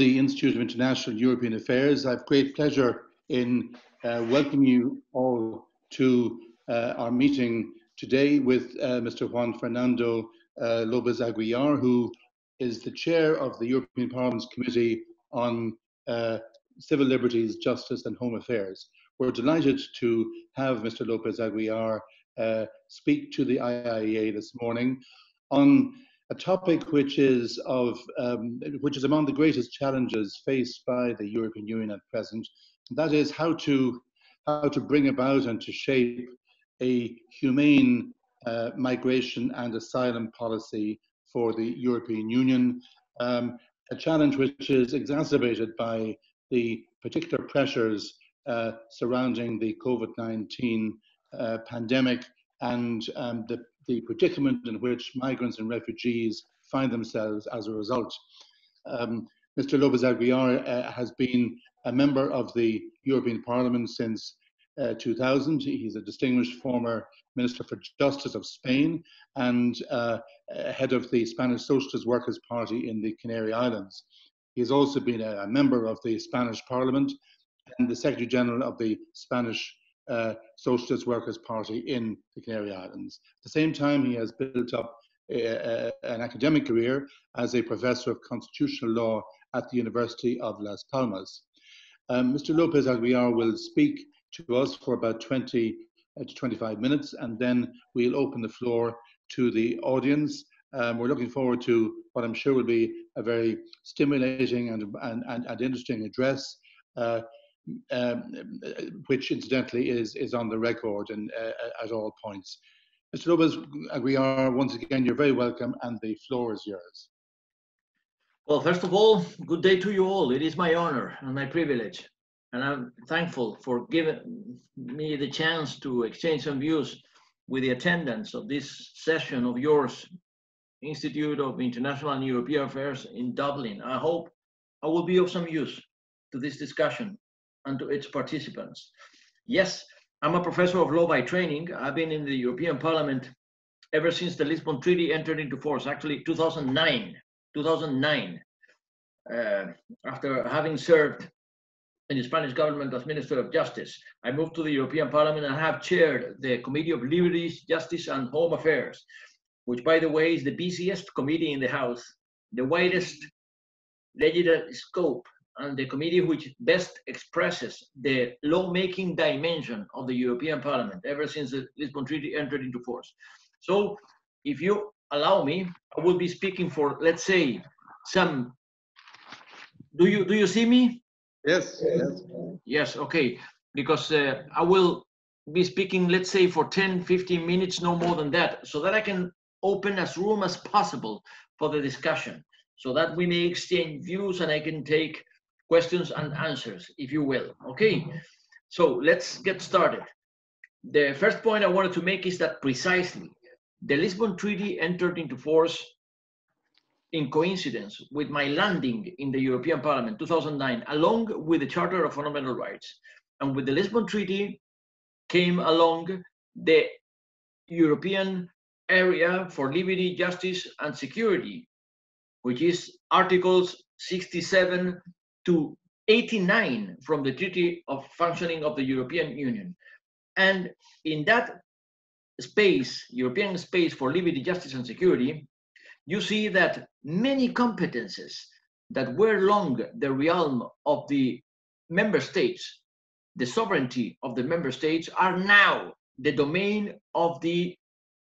the Institute of International European Affairs. I have great pleasure in uh, welcoming you all to uh, our meeting today with uh, Mr. Juan Fernando uh, Lopez Aguilar, who is the chair of the European Parliament's Committee on uh, Civil Liberties, Justice and Home Affairs. We're delighted to have Mr. Lopez Aguilar uh, speak to the IIEA this morning on a topic which is of um, which is among the greatest challenges faced by the European Union at present. That is how to how to bring about and to shape a humane uh, migration and asylum policy for the European Union. Um, a challenge which is exacerbated by the particular pressures uh, surrounding the COVID 19 uh, pandemic and um, the the predicament in which migrants and refugees find themselves as a result. Um, Mr. Lopez Aguilar uh, has been a member of the European Parliament since uh, 2000. He's a distinguished former Minister for Justice of Spain and uh, head of the Spanish Socialist Workers' Party in the Canary Islands. He has also been a, a member of the Spanish Parliament and the Secretary General of the Spanish uh, Socialist Workers' Party in the Canary Islands. At the same time, he has built up a, a, an academic career as a professor of constitutional law at the University of Las Palmas. Um, Mr. Lopez Aguilar will speak to us for about 20 uh, to 25 minutes, and then we'll open the floor to the audience. Um, we're looking forward to what I'm sure will be a very stimulating and, and, and, and interesting address. Uh, um, which incidentally is, is on the record and uh, at all points. Mr. Lopez Aguilar, once again, you're very welcome and the floor is yours. Well, first of all, good day to you all. It is my honor and my privilege. And I'm thankful for giving me the chance to exchange some views with the attendance of this session of yours, Institute of International and European Affairs in Dublin. I hope I will be of some use to this discussion and to its participants. Yes, I'm a professor of law by training. I've been in the European Parliament ever since the Lisbon Treaty entered into force, actually 2009, 2009, uh, after having served in the Spanish government as Minister of Justice. I moved to the European Parliament and have chaired the Committee of Liberties, Justice and Home Affairs, which by the way is the busiest committee in the House, the widest legislative scope and the committee which best expresses the lawmaking dimension of the European Parliament ever since the Lisbon Treaty entered into force. So, if you allow me, I will be speaking for, let's say, some. Do you do you see me? Yes. Yes. Yes. Okay. Because uh, I will be speaking, let's say, for 10, 15 minutes, no more than that, so that I can open as room as possible for the discussion, so that we may exchange views and I can take questions and answers, if you will. Okay, so let's get started. The first point I wanted to make is that precisely the Lisbon Treaty entered into force in coincidence with my landing in the European Parliament 2009, along with the Charter of Fundamental Rights. And with the Lisbon Treaty came along the European Area for Liberty, Justice and Security, which is Articles 67 to 89 from the Treaty of Functioning of the European Union. And in that space, European space for liberty, justice, and security, you see that many competences that were long the realm of the member states, the sovereignty of the member states, are now the domain of the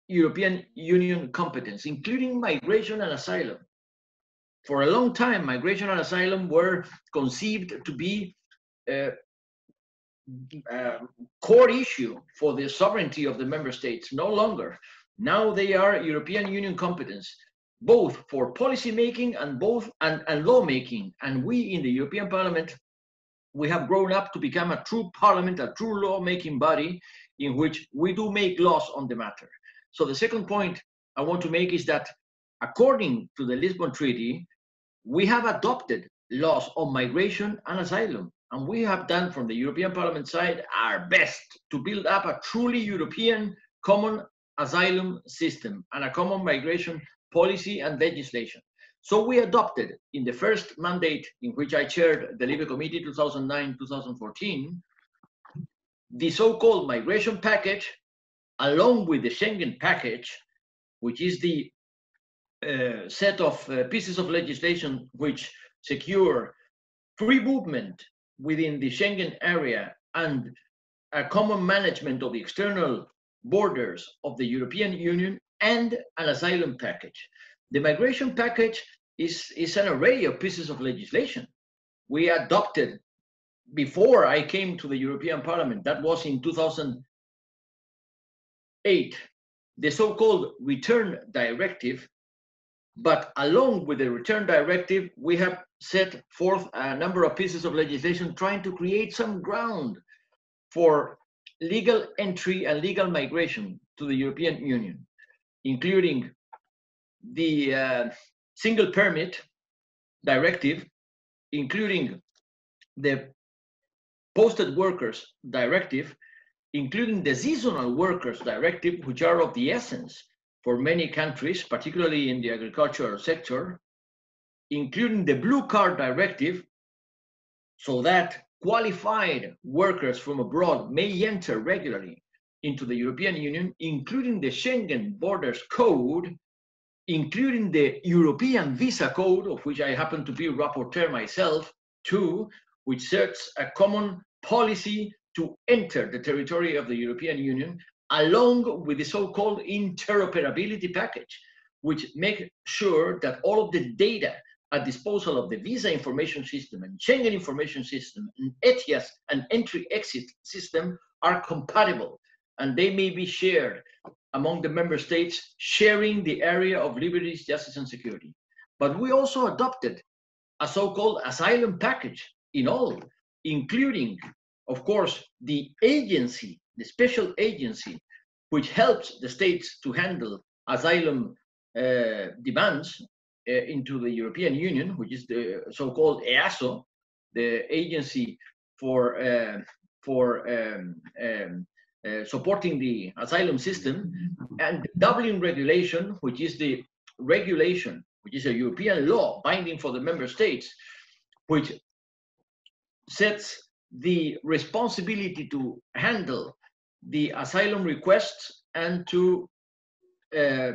European Union competence, including migration and asylum for a long time, migration and asylum were conceived to be a, a, core issue for the sovereignty of the member states. No longer. Now they are European Union competence, both for policy making and both and, and law making. And we in the European Parliament, we have grown up to become a true parliament, a true law-making body in which we do make laws on the matter. So the second point I want to make is that according to the Lisbon Treaty, we have adopted laws on migration and asylum. And we have done from the European Parliament side our best to build up a truly European common asylum system and a common migration policy and legislation. So we adopted in the first mandate in which I chaired the Libe Committee 2009-2014, the so-called migration package, along with the Schengen package, which is the uh, set of uh, pieces of legislation which secure free movement within the Schengen area and a common management of the external borders of the European Union and an asylum package. The migration package is, is an array of pieces of legislation. We adopted before I came to the European Parliament, that was in 2008, the so-called return directive. But along with the return directive, we have set forth a number of pieces of legislation trying to create some ground for legal entry and legal migration to the European Union, including the uh, single permit directive, including the posted workers directive, including the seasonal workers directive, which are of the essence for many countries, particularly in the agricultural sector, including the blue card directive, so that qualified workers from abroad may enter regularly into the European Union, including the Schengen Borders Code, including the European Visa Code, of which I happen to be a rapporteur myself, too, which sets a common policy to enter the territory of the European Union, along with the so-called interoperability package, which make sure that all of the data at disposal of the visa information system and Schengen information system and ETIAS and entry-exit system are compatible and they may be shared among the member states, sharing the area of liberties, justice, and security. But we also adopted a so-called asylum package in all, including, of course, the agency, the special agency, which helps the states to handle asylum uh, demands uh, into the European Union, which is the so-called EASO, the agency for uh, for um, um, uh, supporting the asylum system, and the Dublin regulation, which is the regulation, which is a European law binding for the member states, which sets the responsibility to handle the asylum requests and to uh,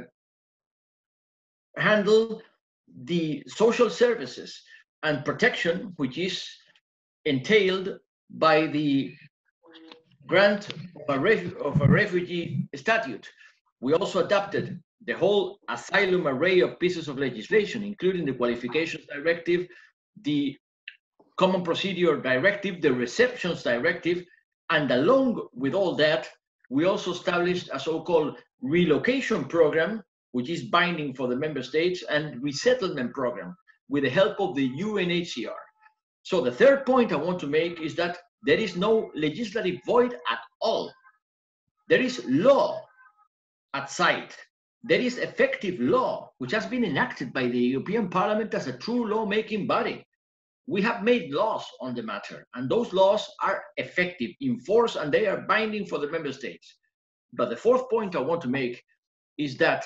handle the social services and protection, which is entailed by the grant of a, of a refugee statute. We also adopted the whole asylum array of pieces of legislation, including the qualifications directive, the common procedure directive, the receptions directive, and along with all that, we also established a so-called relocation program, which is binding for the member states, and resettlement program with the help of the UNHCR. So the third point I want to make is that there is no legislative void at all. There is law at sight. There is effective law, which has been enacted by the European Parliament as a true lawmaking body. We have made laws on the matter, and those laws are effective, in force, and they are binding for the member states. But the fourth point I want to make is that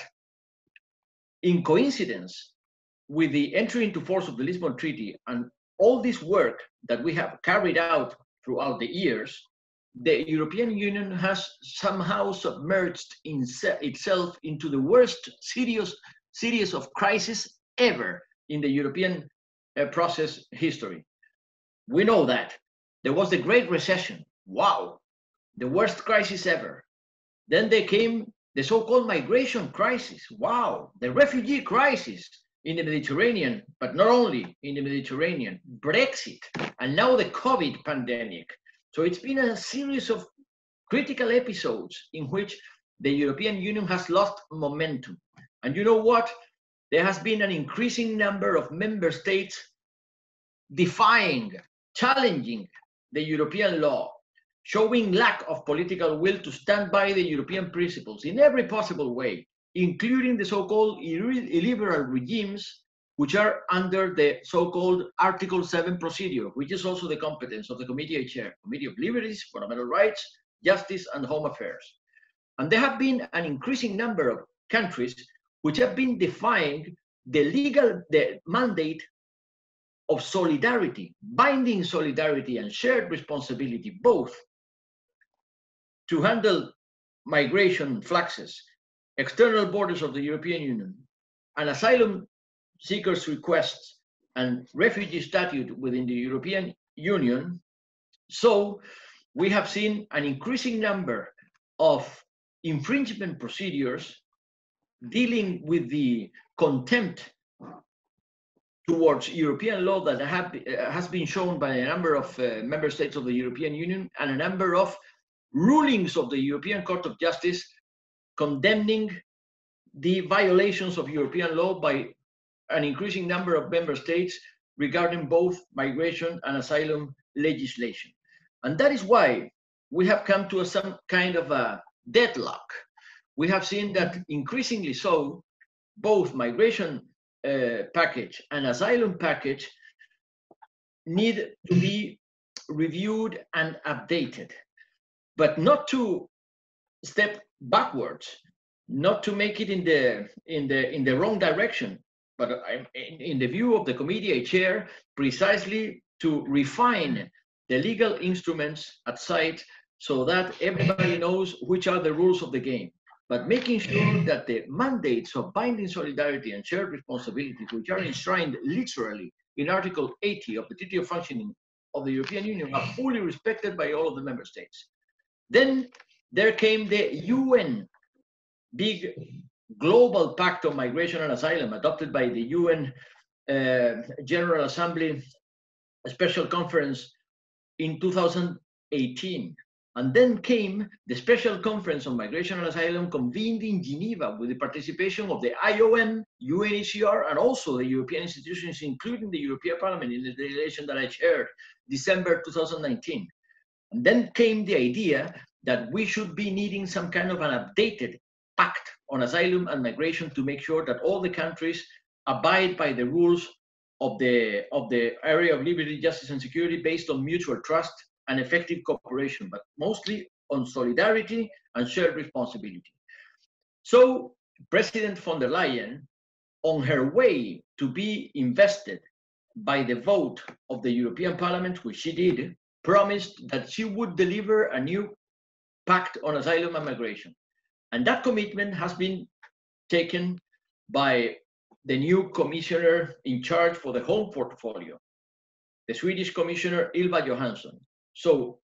in coincidence with the entry into force of the Lisbon Treaty and all this work that we have carried out throughout the years, the European Union has somehow submerged in itself into the worst serious series of crises ever in the European process history. We know that. There was the Great Recession. Wow, the worst crisis ever. Then there came the so-called migration crisis. Wow, the refugee crisis in the Mediterranean, but not only in the Mediterranean, Brexit, and now the COVID pandemic. So it's been a series of critical episodes in which the European Union has lost momentum. And you know what? There has been an increasing number of member states defying, challenging the European law, showing lack of political will to stand by the European principles in every possible way including the so-called illiberal regimes, which are under the so-called Article 7 procedure, which is also the competence of the committee chair, Committee of Liberties, Fundamental Rights, Justice and Home Affairs. And there have been an increasing number of countries which have been defying the legal the mandate of solidarity, binding solidarity and shared responsibility, both to handle migration fluxes, external borders of the European Union, and asylum seekers' requests and refugee statute within the European Union. So we have seen an increasing number of infringement procedures dealing with the contempt towards European law that have, uh, has been shown by a number of uh, member states of the European Union and a number of rulings of the European Court of Justice condemning the violations of European law by an increasing number of member states regarding both migration and asylum legislation. And that is why we have come to a, some kind of a deadlock. We have seen that increasingly so, both migration uh, package and asylum package need to be reviewed and updated, but not to step backwards, not to make it in the in the in the wrong direction, but in, in the view of the committee chair, precisely to refine the legal instruments at site so that everybody knows which are the rules of the game. But making sure that the mandates of binding solidarity and shared responsibility, which are enshrined literally in Article 80 of the Treaty of Functioning of the European Union, are fully respected by all of the member states. Then there came the UN big global pact on migration and asylum adopted by the UN uh, General Assembly special conference in 2018. And then came the special conference on migration and asylum convened in Geneva with the participation of the IOM, UNHCR, and also the European institutions, including the European Parliament in the delegation that I chaired, December 2019. And then came the idea that we should be needing some kind of an updated pact on asylum and migration to make sure that all the countries abide by the rules of the, of the area of liberty, justice, and security based on mutual trust and effective cooperation, but mostly on solidarity and shared responsibility. So President von der Leyen, on her way to be invested by the vote of the European Parliament, which she did, promised that she would deliver a new pact on asylum and migration. And that commitment has been taken by the new commissioner in charge for the home portfolio, the Swedish commissioner Ylva Johansson. So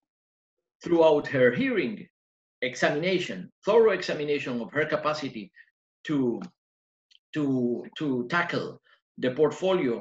throughout her hearing, examination, thorough examination of her capacity to, to, to tackle the portfolio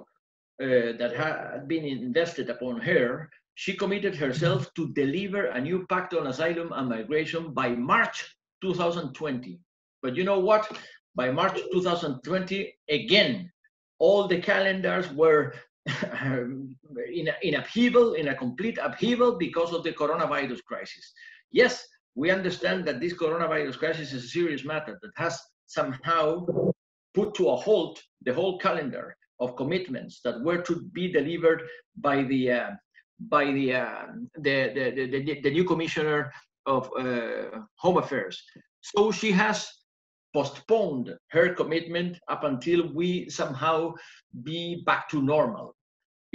uh, that had been invested upon her, she committed herself to deliver a new pact on asylum and migration by March 2020. But you know what? By March 2020, again, all the calendars were in, in upheaval, in a complete upheaval because of the coronavirus crisis. Yes, we understand that this coronavirus crisis is a serious matter that has somehow put to a halt the whole calendar of commitments that were to be delivered by the uh, by the, uh, the, the, the, the, new commissioner of uh, home affairs. So she has postponed her commitment up until we somehow be back to normal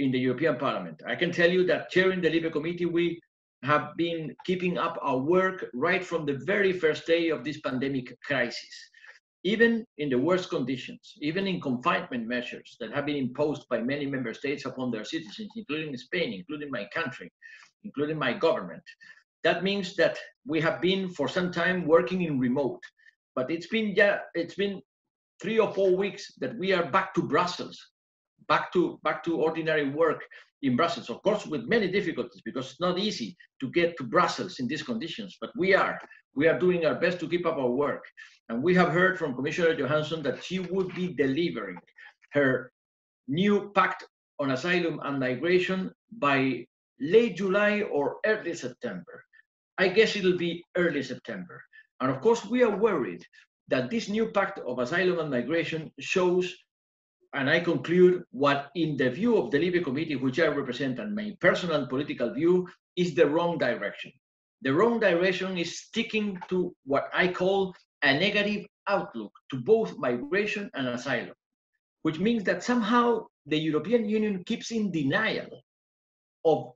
in the European Parliament. I can tell you that chairing the Libe Committee, we have been keeping up our work right from the very first day of this pandemic crisis. Even in the worst conditions, even in confinement measures that have been imposed by many member states upon their citizens, including Spain, including my country, including my government. That means that we have been for some time working in remote but it's been yeah, it's been three or four weeks that we are back to Brussels, back to back to ordinary work in Brussels. Of course, with many difficulties because it's not easy to get to Brussels in these conditions. But we are we are doing our best to keep up our work, and we have heard from Commissioner Johansson that she would be delivering her new pact on asylum and migration by late July or early September. I guess it'll be early September. And of course, we are worried that this new pact of asylum and migration shows, and I conclude, what in the view of the Libe Committee, which I represent, and my personal political view, is the wrong direction. The wrong direction is sticking to what I call a negative outlook to both migration and asylum. which means that somehow the European Union keeps in denial of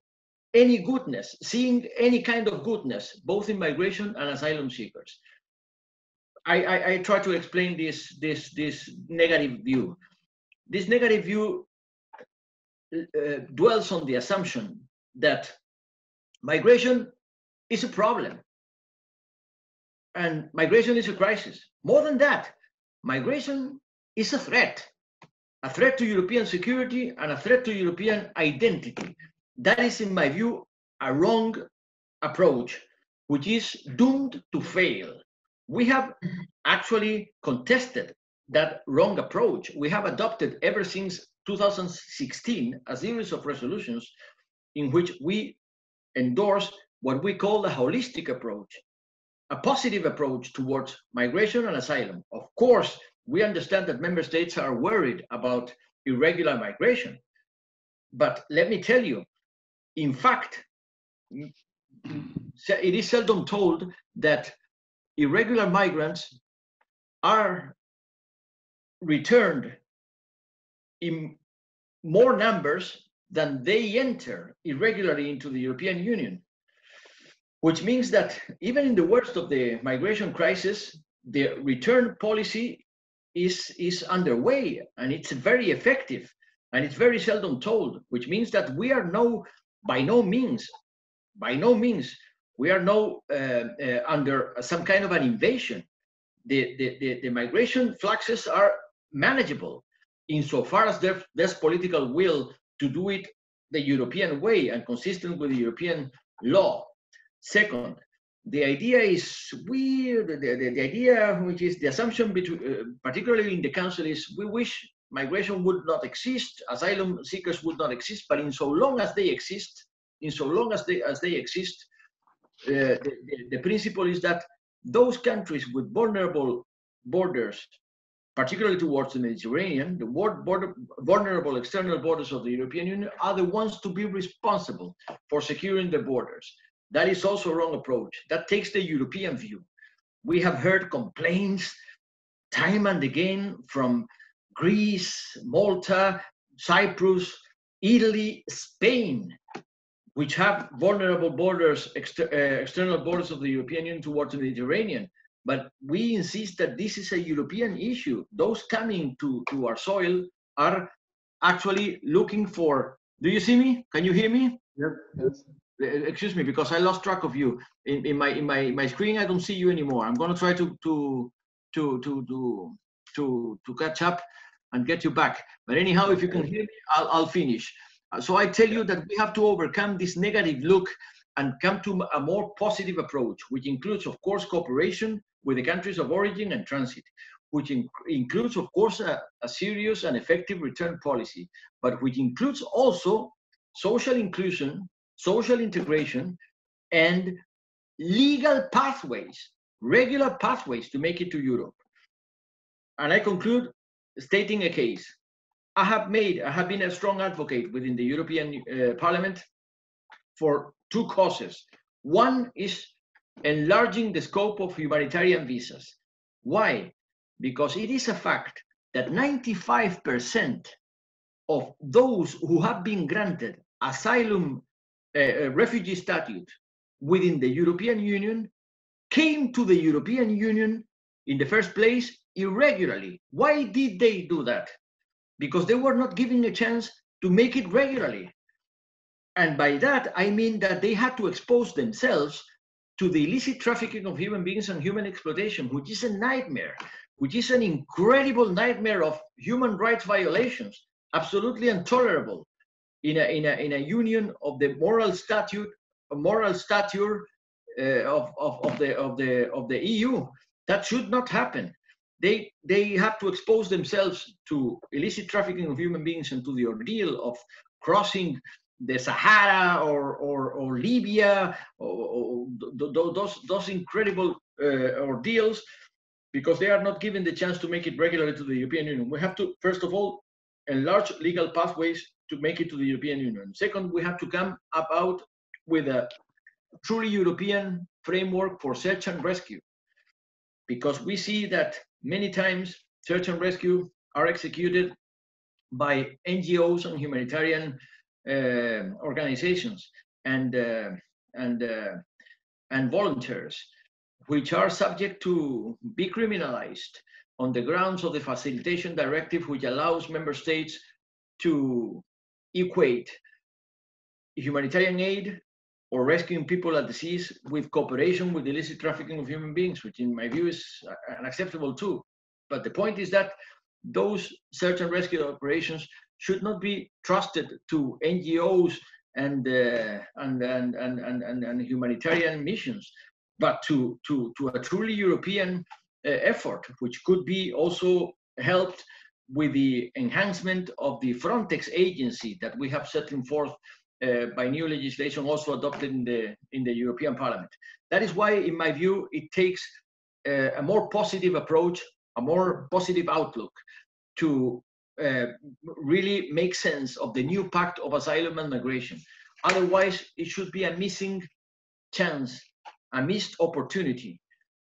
any goodness, seeing any kind of goodness, both in migration and asylum seekers. I, I, I try to explain this, this, this negative view. This negative view uh, dwells on the assumption that migration is a problem and migration is a crisis. More than that, migration is a threat, a threat to European security and a threat to European identity. That is, in my view, a wrong approach, which is doomed to fail. We have actually contested that wrong approach. We have adopted ever since 2016 a series of resolutions in which we endorse what we call the holistic approach, a positive approach towards migration and asylum. Of course, we understand that member states are worried about irregular migration. But let me tell you, in fact, it is seldom told that irregular migrants are returned in more numbers than they enter irregularly into the European Union, which means that even in the worst of the migration crisis, the return policy is, is underway and it's very effective and it's very seldom told, which means that we are no, by no means, by no means, we are no uh, uh, under some kind of an invasion. The, the, the, the migration fluxes are manageable insofar as there, there's political will to do it the European way and consistent with European law. Second, the idea is weird. The, the, the idea, which is the assumption, between, uh, particularly in the Council, is we wish migration would not exist, asylum seekers would not exist, but in so long as they exist, in so long as they as they exist, uh, the, the, the principle is that those countries with vulnerable borders particularly towards the Mediterranean, the border, vulnerable external borders of the European Union are the ones to be responsible for securing the borders. That is also a wrong approach. That takes the European view. We have heard complaints time and again from Greece, Malta, Cyprus, Italy, Spain, which have vulnerable borders, exter uh, external borders of the European Union towards the Mediterranean. But we insist that this is a European issue. Those coming to, to our soil are actually looking for. Do you see me? Can you hear me? Yep. Yes. Eh, eh, excuse me, because I lost track of you. In, in my in my my screen, I don't see you anymore. I'm going to try to to to to to to to catch up and get you back. But anyhow, if you can hear me, I'll, I'll finish. Uh, so I tell you that we have to overcome this negative look and come to a more positive approach, which includes, of course, cooperation with the countries of origin and transit, which in, includes, of course, a, a serious and effective return policy, but which includes also social inclusion, social integration, and legal pathways, regular pathways to make it to Europe. And I conclude stating a case. I have made, I have been a strong advocate within the European uh, Parliament for two causes. One is enlarging the scope of humanitarian visas. Why? Because it is a fact that 95% of those who have been granted asylum uh, uh, refugee statute within the European Union came to the European Union in the first place irregularly. Why did they do that? Because they were not given a chance to make it regularly. And by that, I mean that they had to expose themselves to the illicit trafficking of human beings and human exploitation, which is a nightmare, which is an incredible nightmare of human rights violations, absolutely intolerable in a, in a, in a union of the moral statute, a moral stature uh, of, of, of, the, of, the, of the EU. That should not happen. They, they have to expose themselves to illicit trafficking of human beings and to the ordeal of crossing the Sahara or, or, or Libya, or, or those, those incredible uh, ordeals, because they are not given the chance to make it regularly to the European Union. We have to, first of all, enlarge legal pathways to make it to the European Union. Second, we have to come about with a truly European framework for search and rescue, because we see that many times search and rescue are executed by NGOs and humanitarian uh, organizations and uh, and uh, and volunteers, which are subject to be criminalized on the grounds of the facilitation directive, which allows member states to equate humanitarian aid or rescuing people at the seas with cooperation with illicit trafficking of human beings, which in my view is unacceptable too. But the point is that those search and rescue operations should not be trusted to NGOs and, uh, and, and, and, and, and, humanitarian missions, but to, to, to a truly European uh, effort, which could be also helped with the enhancement of the Frontex agency that we have set forth uh, by new legislation also adopted in the in the European Parliament. That is why, in my view, it takes uh, a more positive approach, a more positive outlook to uh, really make sense of the new pact of asylum and migration. Otherwise, it should be a missing chance, a missed opportunity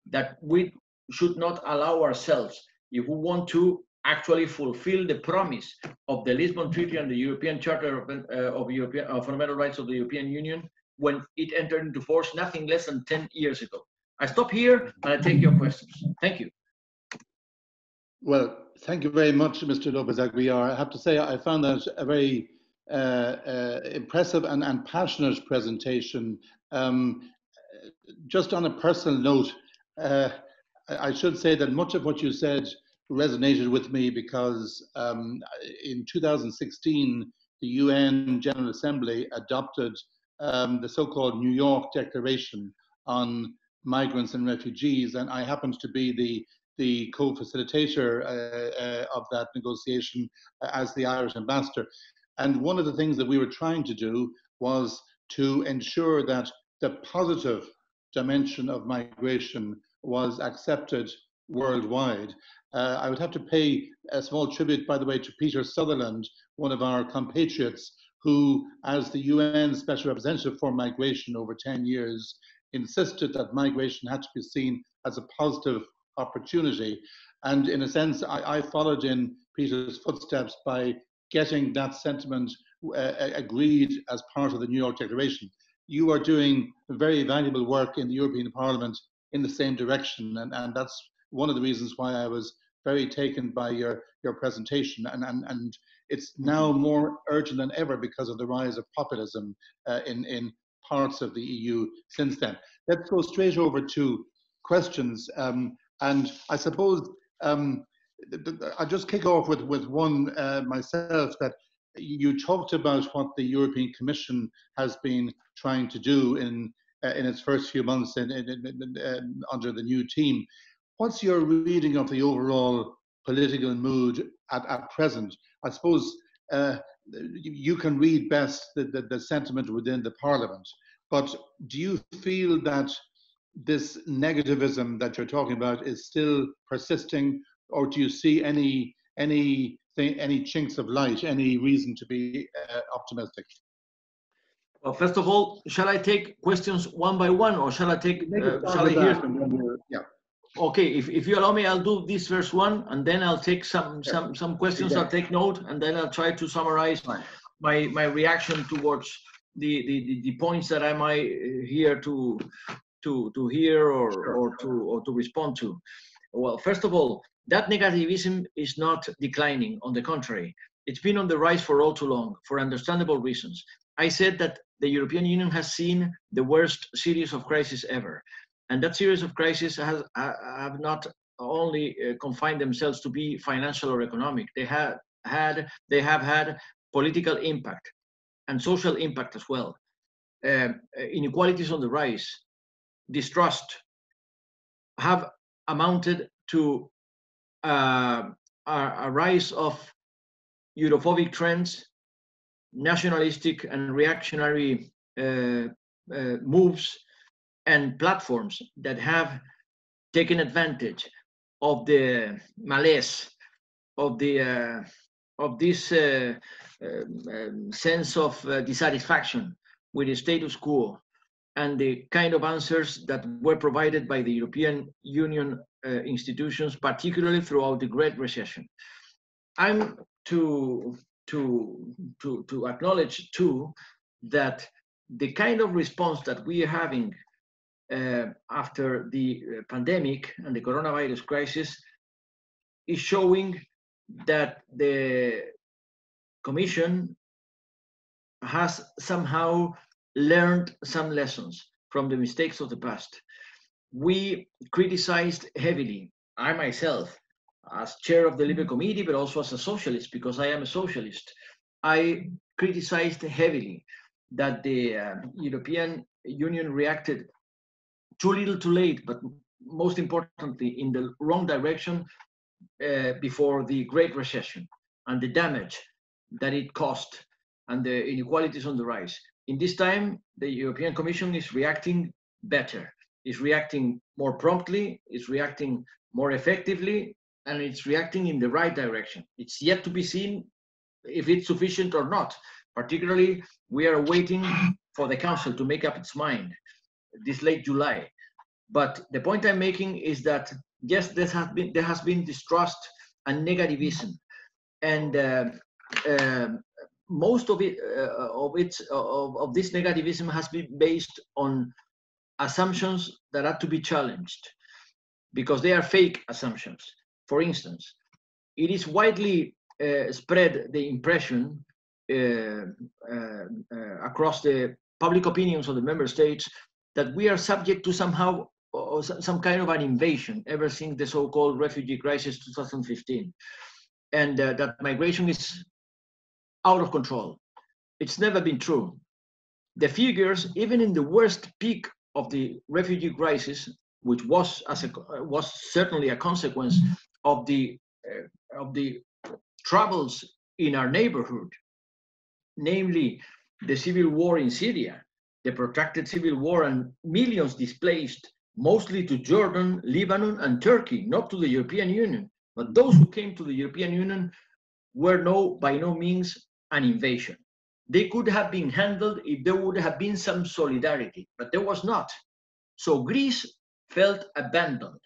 that we should not allow ourselves if we want to actually fulfill the promise of the Lisbon Treaty and the European Charter of, uh, of European uh, Fundamental Rights of the European Union when it entered into force nothing less than 10 years ago. I stop here and I take your questions. Thank you. Well, thank you very much, Mr. Lopez Aguilar. I have to say, I found that a very uh, uh, impressive and, and, passionate presentation. Um, just on a personal note, uh, I should say that much of what you said resonated with me because um, in 2016, the UN General Assembly adopted um, the so-called New York Declaration on migrants and refugees, and I happened to be the the co-facilitator uh, uh, of that negotiation uh, as the Irish ambassador. And one of the things that we were trying to do was to ensure that the positive dimension of migration was accepted worldwide. Uh, I would have to pay a small tribute, by the way, to Peter Sutherland, one of our compatriots, who, as the UN Special Representative for Migration over 10 years, insisted that migration had to be seen as a positive opportunity. And in a sense, I, I followed in Peter's footsteps by getting that sentiment uh, agreed as part of the New York Declaration. You are doing very valuable work in the European Parliament in the same direction, and, and that's one of the reasons why I was very taken by your, your presentation. And, and, and it's now more urgent than ever because of the rise of populism uh, in, in parts of the EU since then. Let's go straight over to questions. Um, and I suppose um, I'll just kick off with, with one uh, myself that you talked about what the European Commission has been trying to do in uh, in its first few months in, in, in, under the new team. What's your reading of the overall political mood at, at present? I suppose uh, you can read best the, the, the sentiment within the Parliament, but do you feel that this negativism that you're talking about is still persisting, or do you see any any any chinks of light, any reason to be uh, optimistic? Well, first of all, shall I take questions one by one, or shall I take? Uh, shall I hear? Yeah. Okay, if, if you allow me, I'll do this first one, and then I'll take some yeah. some some questions. I'll take note, and then I'll try to summarize my my reaction towards the, the the points that I might uh, hear to to to hear or or to or to respond to. Well, first of all, that negativism is not declining. On the contrary, it's been on the rise for all too long, for understandable reasons. I said that the European Union has seen the worst series of crises ever. And that series of crises has, have not only uh, confined themselves to be financial or economic, they have had, they have had political impact and social impact as well. Uh, inequalities on the rise, distrust have amounted to uh, a, a rise of Europhobic trends nationalistic and reactionary uh, uh, moves and platforms that have taken advantage of the malaise of the uh, of this uh, um, um, sense of uh, dissatisfaction with the status quo and the kind of answers that were provided by the European Union uh, institutions, particularly throughout the Great Recession. I'm to, to, to, to acknowledge too that the kind of response that we are having uh, after the uh, pandemic and the coronavirus crisis is showing that the Commission has somehow learned some lessons from the mistakes of the past. We criticized heavily, I myself, as chair of the Libe Committee, but also as a socialist, because I am a socialist, I criticized heavily that the uh, European Union reacted too little too late, but most importantly, in the wrong direction uh, before the Great Recession and the damage that it caused and the inequalities on the rise. In this time, the European Commission is reacting better, is reacting more promptly, is reacting more effectively, and it's reacting in the right direction. It's yet to be seen if it's sufficient or not. Particularly, we are waiting for the Council to make up its mind this late July. But the point I'm making is that yes, there has been there has been distrust and negativism, and uh, uh, most of it uh, of it of, of this negativism has been based on assumptions that are to be challenged because they are fake assumptions. For instance, it is widely uh, spread the impression uh, uh, uh, across the public opinions of the member states that we are subject to somehow or some kind of an invasion ever since the so-called refugee crisis 2015 and uh, that migration is out of control it's never been true the figures even in the worst peak of the refugee crisis which was as a was certainly a consequence of the uh, of the troubles in our neighborhood namely the civil war in syria the protracted civil war and millions displaced mostly to Jordan, Lebanon, and Turkey, not to the European Union. But those who came to the European Union were no, by no means an invasion. They could have been handled if there would have been some solidarity, but there was not. So Greece felt abandoned.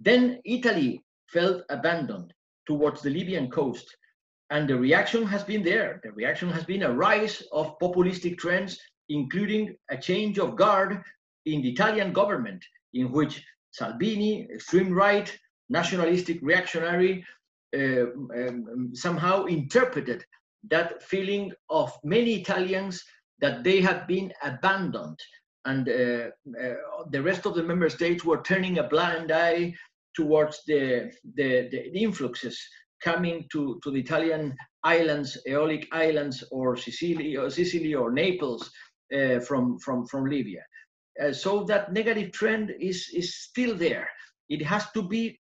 Then Italy felt abandoned towards the Libyan coast. And the reaction has been there. The reaction has been a rise of populistic trends, including a change of guard in the Italian government in which Salvini, extreme right, nationalistic reactionary, uh, um, somehow interpreted that feeling of many Italians that they had been abandoned and uh, uh, the rest of the member states were turning a blind eye towards the, the, the influxes coming to, to the Italian islands, Aeolic Islands, or Sicily, or Sicily, or Naples uh, from, from, from Libya. Uh, so that negative trend is, is still there. It has to be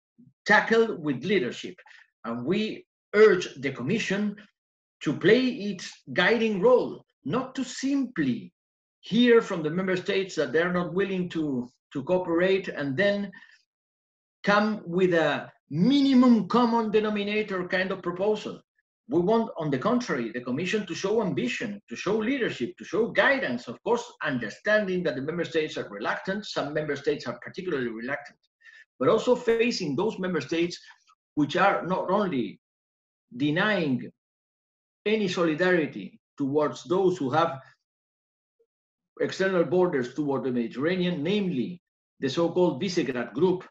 tackled with leadership. And we urge the Commission to play its guiding role, not to simply hear from the member states that they're not willing to, to cooperate and then come with a minimum common denominator kind of proposal. We want, on the contrary, the Commission to show ambition, to show leadership, to show guidance, of course, understanding that the member states are reluctant. Some member states are particularly reluctant, but also facing those member states which are not only denying any solidarity towards those who have external borders toward the Mediterranean, namely the so-called Visegrad group,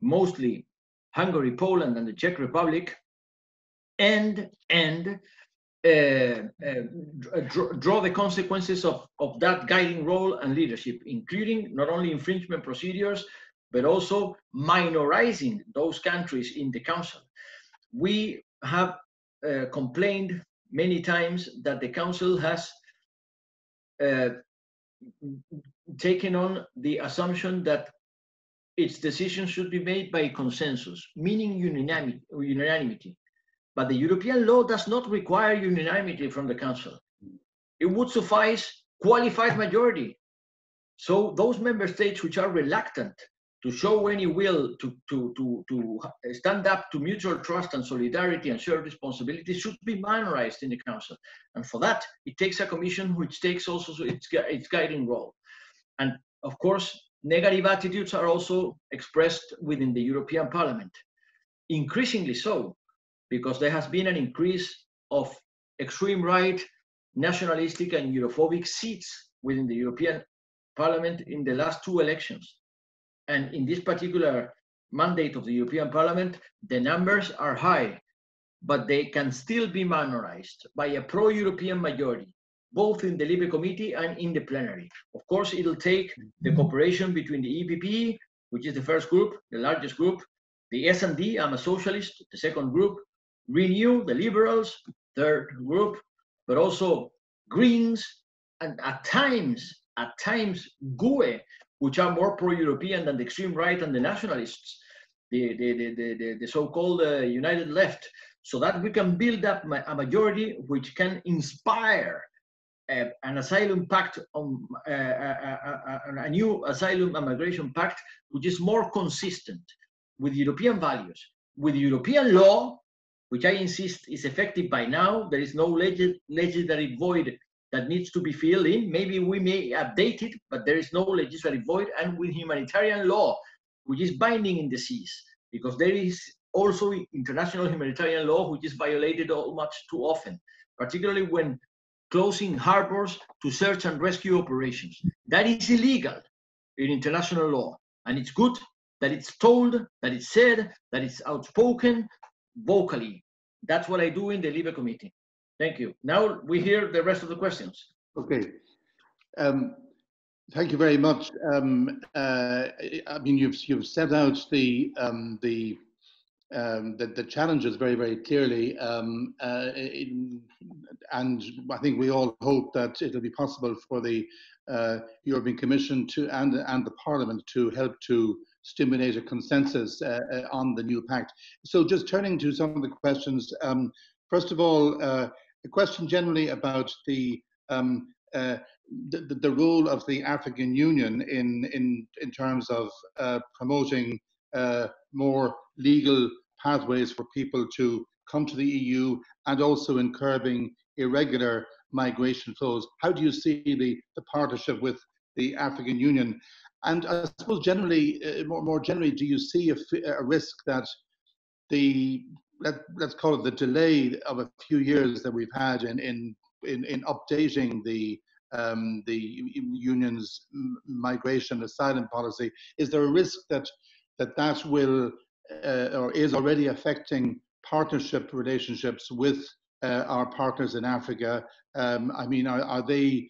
mostly Hungary, Poland, and the Czech Republic, and and uh, uh, draw, the consequences of, of that guiding role and leadership, including not only infringement procedures, but also minorizing those countries in the Council. We have uh, complained many times that the Council has uh, taken on the assumption that its decision should be made by consensus, meaning unanimity. unanimity. But the European law does not require unanimity from the Council. It would suffice qualified majority. So those member states which are reluctant to show any will to, to, to, to stand up to mutual trust and solidarity and shared responsibility should be minorized in the Council. And for that, it takes a commission which takes also its, its guiding role. And of course, negative attitudes are also expressed within the European Parliament, increasingly so because there has been an increase of extreme right, nationalistic, and Europhobic seats within the European Parliament in the last two elections. And in this particular mandate of the European Parliament, the numbers are high, but they can still be minorized by a pro-European majority, both in the LIBE committee and in the plenary. Of course, it'll take the mm-hmm. cooperation between the EPP, which is the first group, the largest group, the S&D, I'm a socialist, the second group, Renew, the liberals, third group, but also Greens, and at times, at times, GUE, which are more pro-European than the extreme right and the nationalists, the, the, the, the, the so-called uh, United Left, so that we can build up a majority which can inspire uh, an asylum pact on uh, a, uh, a, new asylum and migration pact which is more consistent with European values, with European law, which I insist is effective by now. There is no legis legislative void that needs to be filled in. Maybe we may update it, but there is no legislative void, and with humanitarian law, which is binding in the seas, because there is also international humanitarian law which is violated all much too often, particularly when closing harbors to search and rescue operations. That is illegal in international law, and it's good that it's told, that it's said, that it's outspoken vocally. That's what I do in the LIBE committee. Thank you. Now we hear the rest of the questions. Okay. Um, thank you very much. Um, uh, I mean, you've you've set out the um, the, um, the, the challenges very very clearly, um, uh, in, and I think we all hope that it'll be possible for the uh, European Commission to and and the Parliament to help to stimulate a consensus uh, uh, on the new pact. So, just turning to some of the questions. Um, first of all, uh, a question generally about the, um, uh, the, the role of the African Union in in in terms of uh, promoting uh, more legal pathways for people to come to the EU and also in curbing irregular migration flows. How do you see the, the partnership with the African Union? And I suppose generally, uh, more, more generally, do you see a, a risk that the let, us call it the delay of a few years that we've had in in in, in updating the um, the union's migration asylum policy. Is there a risk that that that will uh, or is already affecting partnership relationships with uh, our partners in Africa? Um, I mean, are, are they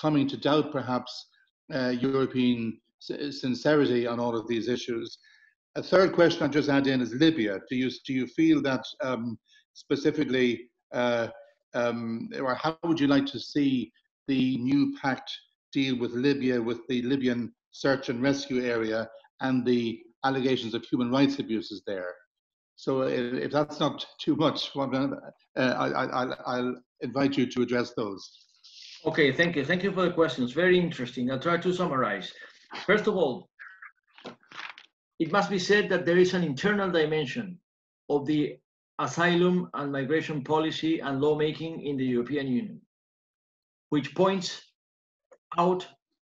coming to doubt perhaps uh, European sincerity on all of these issues? A third question I just add in is Libya. Do you do you feel that um, specifically, uh, um, or how would you like to see the new pact deal with Libya, with the Libyan search and rescue area, and the allegations of human rights abuses there? So if that's not too much, uh, I, will invite you to address those. Okay, thank you. Thank you for the questions. Very interesting. I'll try to summarize. First of all, it must be said that there is an internal dimension of the asylum and migration policy and lawmaking in the European Union, which points out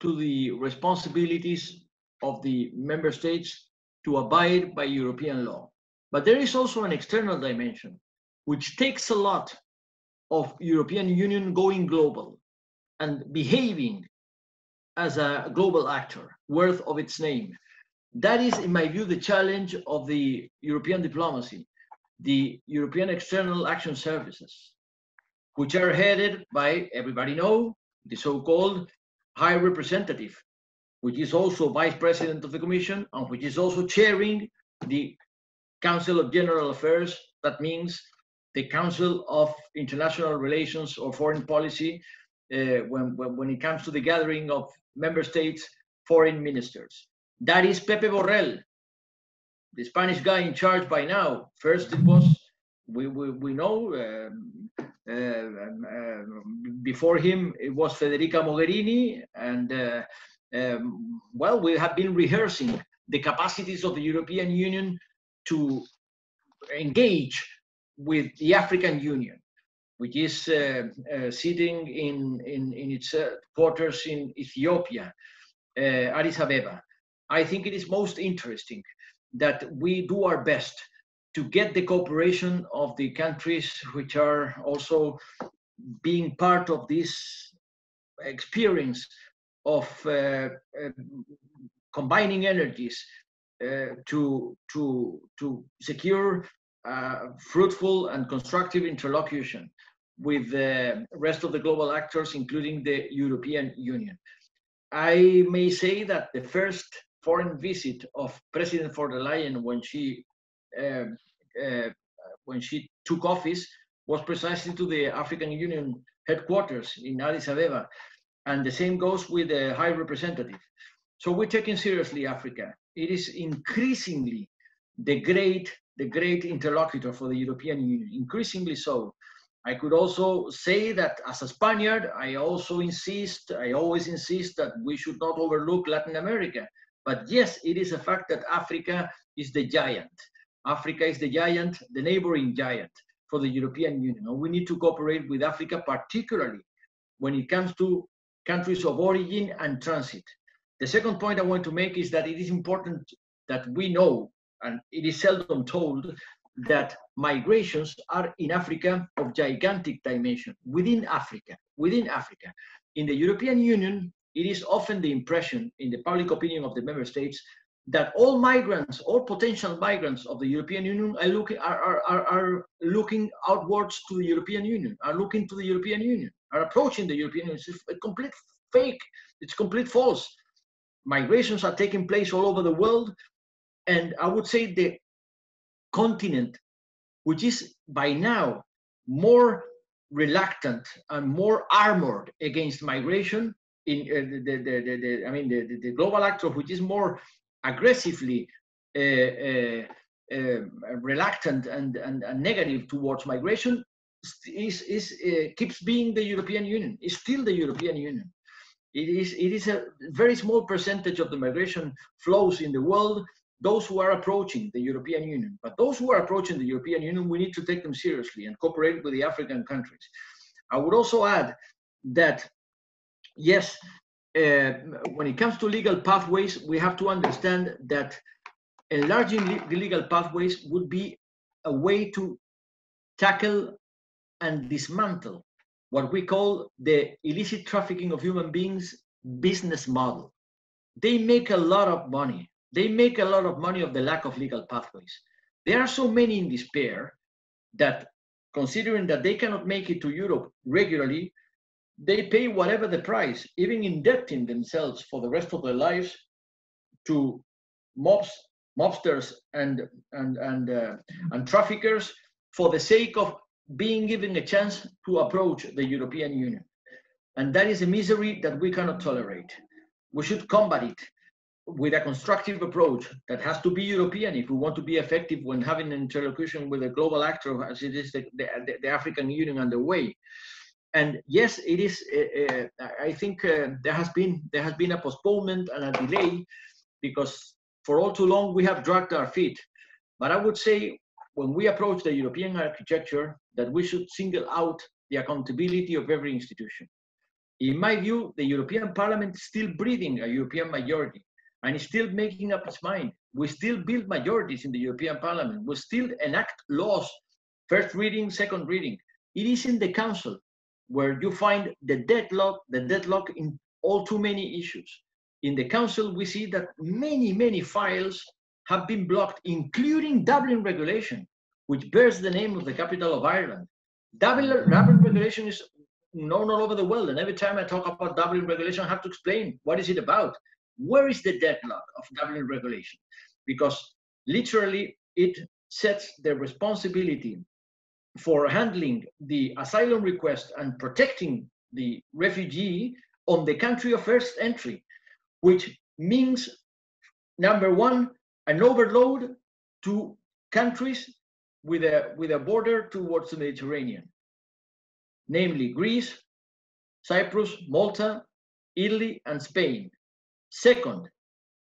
to the responsibilities of the member states to abide by European law. But there is also an external dimension, which takes a lot of European Union going global and behaving as a global actor worth of its name that is, in my view, the challenge of the European diplomacy, the European External Action Services, which are headed by, everybody know, the so-called High Representative, which is also Vice President of the Commission and which is also chairing the Council of General Affairs. That means the Council of International Relations or Foreign Policy uh, when, when, when it comes to the gathering of member states' foreign ministers. That is Pepe Borrell, the Spanish guy in charge by now. First, it was, we, we, we know, uh, uh, before him, it was Federica Mogherini. And, uh, um, well, we have been rehearsing the capacities of the European Union to engage with the African Union, which is uh, uh, sitting in, in, in its uh, quarters in Ethiopia, Addis Abeba. I think it is most interesting that we do our best to get the cooperation of the countries which are also being part of this experience of uh, uh, combining energies uh, to to to secure uh, fruitful and constructive interlocution with the rest of the global actors, including the European Union. I may say that the first foreign visit of President von der Leyen when she uh, uh, when she took office was precisely to the African Union headquarters in Addis Ababa, and the same goes with the High Representative. So we're taking seriously Africa. It is increasingly the great the great interlocutor for the European Union, increasingly so. I could also say that as a Spaniard, I also insist, I always insist that we should not overlook Latin America. But yes, it is a fact that Africa is the giant. Africa is the giant, the neighboring giant for the European Union. And we need to cooperate with Africa, particularly when it comes to countries of origin and transit. The second point I want to make is that it is important that we know, and it is seldom told, that migrations are in Africa of gigantic dimension within Africa, within Africa. In the European Union, it is often the impression in the public opinion of the member states that all migrants, all potential migrants of the European Union are looking, are, are, are, looking outwards to the European Union, are looking to the European Union, are approaching the European Union. It's a complete fake, it's complete false. Migrations are taking place all over the world. And I would say the continent, which is by now more reluctant and more armored against migration, in uh, the, the, the, the, I mean, the, the global actor, which is more aggressively uh, uh, uh, reluctant and, and, and, negative towards migration is, is keeps being the European Union, is still the European Union. It is, it is a very small percentage of the migration flows in the world, those who are approaching the European Union. But those who are approaching the European Union, we need to take them seriously and cooperate with the African countries. I would also add that, yes, uh, when it comes to legal pathways, we have to understand that enlarging the legal pathways would be a way to tackle and dismantle what we call the illicit trafficking of human beings business model. They make a lot of money. They make a lot of money of the lack of legal pathways. There are so many in despair that considering that they cannot make it to Europe regularly, they pay whatever the price, even indebting themselves for the rest of their lives to mobs, mobsters and and and uh, and traffickers for the sake of being given a chance to approach the European Union. And that is a misery that we cannot tolerate. We should combat it with a constructive approach that has to be European if we want to be effective when having an interlocution with a global actor as it is the, the, the African Union underway and yes, it is. Uh, I think uh, there has been there has been a postponement and a delay because for all too long we have dragged our feet. But I would say when we approach the European architecture, that we should single out the accountability of every institution. In my view, the European Parliament is still breathing a European majority and is still making up its mind. We still build majorities in the European Parliament. We still enact laws, first reading, second reading. It is in the Council where you find the deadlock, the deadlock in all too many issues. In the council, we see that many, many files have been blocked, including Dublin regulation, which bears the name of the capital of Ireland. Dublin, Dublin regulation is known all over the world, and every time I talk about Dublin regulation, I have to explain what is it about. Where is the deadlock of Dublin regulation? Because literally, it sets the responsibility for handling the asylum request and protecting the refugee on the country of first entry, which means, number one, an overload to countries with a, with a border towards the Mediterranean, namely Greece, Cyprus, Malta, Italy, and Spain. Second,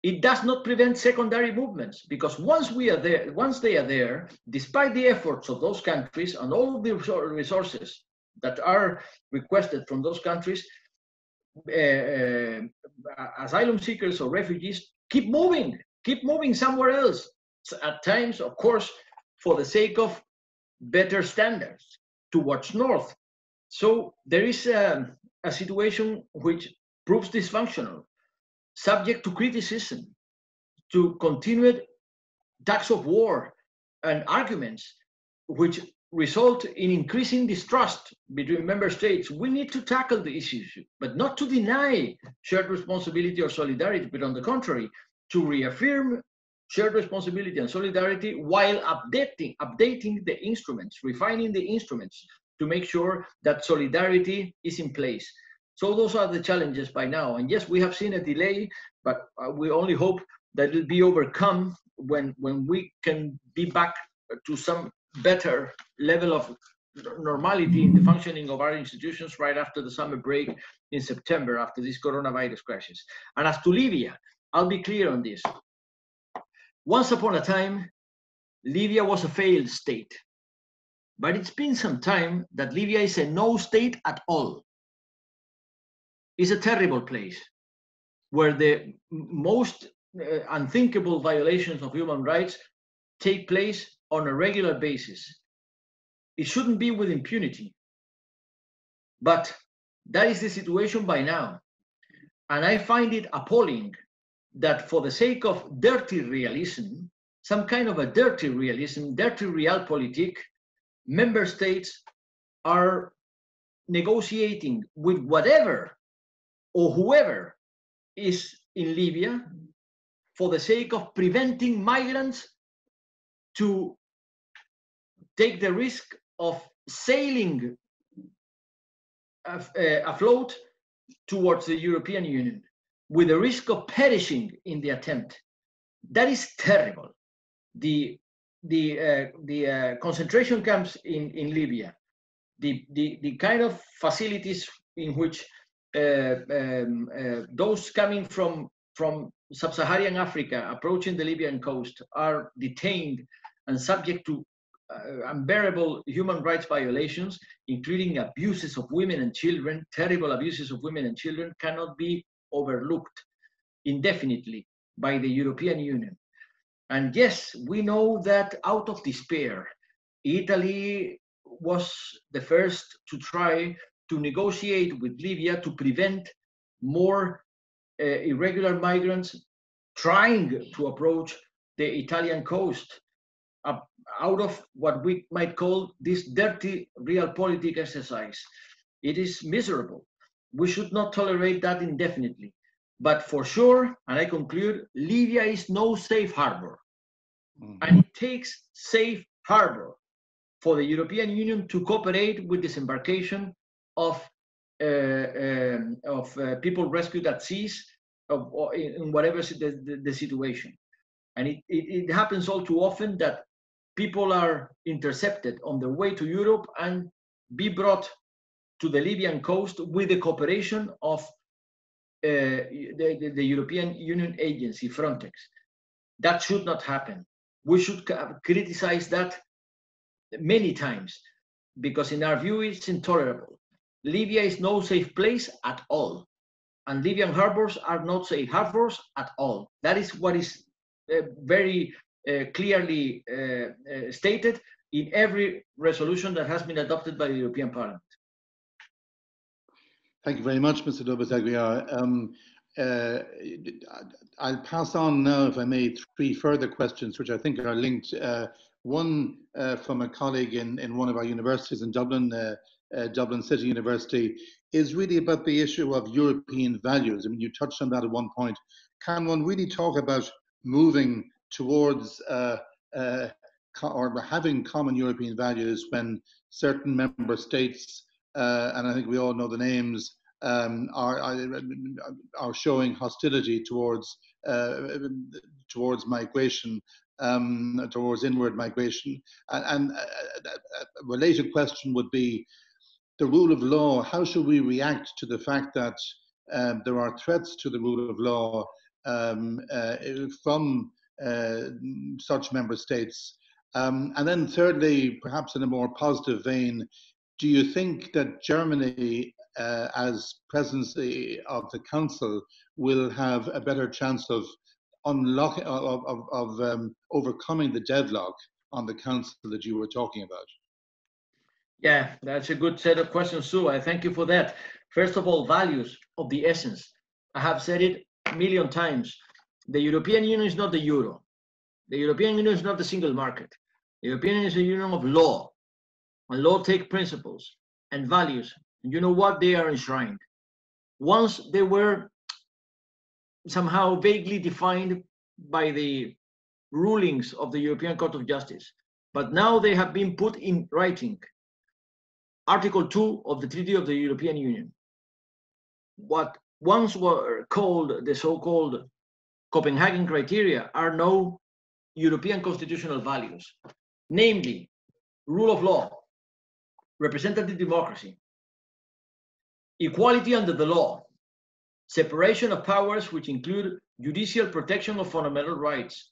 it does not prevent secondary movements because once we are there, once they are there, despite the efforts of those countries and all the resources that are requested from those countries, uh, asylum seekers or refugees keep moving, keep moving somewhere else. At times, of course, for the sake of better standards towards north. So there is a, a situation which proves dysfunctional, subject to criticism, to continued tax of war and arguments which result in increasing distrust between member states, we need to tackle the issue, but not to deny shared responsibility or solidarity, but on the contrary, to reaffirm shared responsibility and solidarity while updating, updating the instruments, refining the instruments to make sure that solidarity is in place. So those are the challenges by now. And yes, we have seen a delay, but uh, we only hope that it will be overcome when, when we can be back to some better level of normality in the functioning of our institutions right after the summer break in September after this coronavirus crisis. And as to Libya, I'll be clear on this. Once upon a time, Libya was a failed state. But it's been some time that Libya is a no state at all. It's a terrible place where the most uh, unthinkable violations of human rights take place on a regular basis. It shouldn't be with impunity. But that is the situation by now. And I find it appalling that for the sake of dirty realism, some kind of a dirty realism, dirty realpolitik, member states are negotiating with whatever or whoever is in Libya for the sake of preventing migrants to take the risk of sailing uh, afloat towards the European Union with the risk of perishing in the attempt. That is terrible. The the uh, the uh, concentration camps in in Libya, the the the kind of facilities in which um, uh, those coming from from sub-Saharan Africa approaching the Libyan coast are detained and subject to uh, unbearable human rights violations, including abuses of women and children, terrible abuses of women and children, cannot be overlooked indefinitely by the European Union. And yes, we know that out of despair, Italy was the first to try to negotiate with Libya to prevent more uh, irregular migrants trying to approach the Italian coast uh, out of what we might call this dirty realpolitik exercise. It is miserable. We should not tolerate that indefinitely. But for sure, and I conclude, Libya is no safe harbor. Mm-hmm. And it takes safe harbor for the European Union to cooperate with disembarkation of, uh, um, of uh, people rescued at seas of, in whatever the, the, the situation. And it, it, it happens all too often that people are intercepted on their way to Europe and be brought to the Libyan coast with the cooperation of uh, the, the, the, European Union agency, Frontex. That should not happen. We should criticize that many times because, in our view, it's intolerable. Libya is no safe place at all. And Libyan harbors are not safe harbors at all. That is what is uh, very uh, clearly uh, uh, stated in every resolution that has been adopted by the European Parliament. Thank you very much, Mr. Lopez Aguilar. Um, uh, I'll pass on now, if I may, three further questions, which I think are linked. Uh, one from a colleague in, in one of our universities in Dublin, Dublin City University, is really about the issue of European values. I mean, you touched on that at one point. Can one really talk about moving towards uh, uh, or having common European values when certain member states, uh, and I think we all know the names, um, are, are showing hostility towards towards migration, um, towards inward migration. And, and a, a related question would be the rule of law. How should we react to the fact that um, there are threats to the rule of law um, uh, from uh, such member states? Um, and then, thirdly, perhaps in a more positive vein, do you think that Germany, uh, as presidency of the Council, will have a better chance of unlocking, of, of, of um, overcoming the deadlock on the council that you were talking about? Yeah, that's a good set of questions, too. I thank you for that. First of all, values of the essence. I have said it a million times. The European Union is not the euro. The European Union is not the single market. The European Union is a union of law. And law take principles and values. And you know what? They are enshrined. Once they were somehow vaguely defined by the rulings of the European Court of Justice, but now they have been put in writing. Article 2 of the Treaty of the European Union. What once were called the so-called Copenhagen criteria are now European constitutional values, namely rule of law, representative democracy, equality under the law, separation of powers, which include judicial protection of fundamental rights,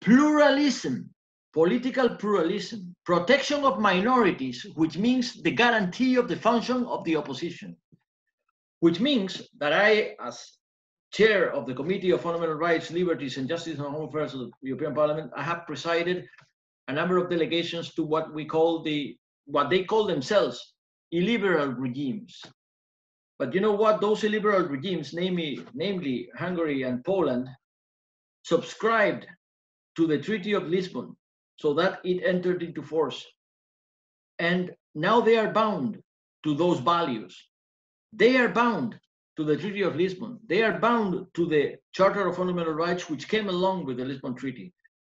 pluralism, political pluralism, protection of minorities, which means the guarantee of the function of the opposition, which means that I, as chair of the Committee of Fundamental Rights, Liberties and Justice and Home Affairs of the European Parliament, I have presided a number of delegations to what we call the, what they call themselves, illiberal regimes. But you know what? Those illiberal regimes, namely, namely Hungary and Poland, subscribed to the Treaty of Lisbon so that it entered into force. And now they are bound to those values. They are bound to the Treaty of Lisbon. They are bound to the Charter of Fundamental Rights, which came along with the Lisbon Treaty.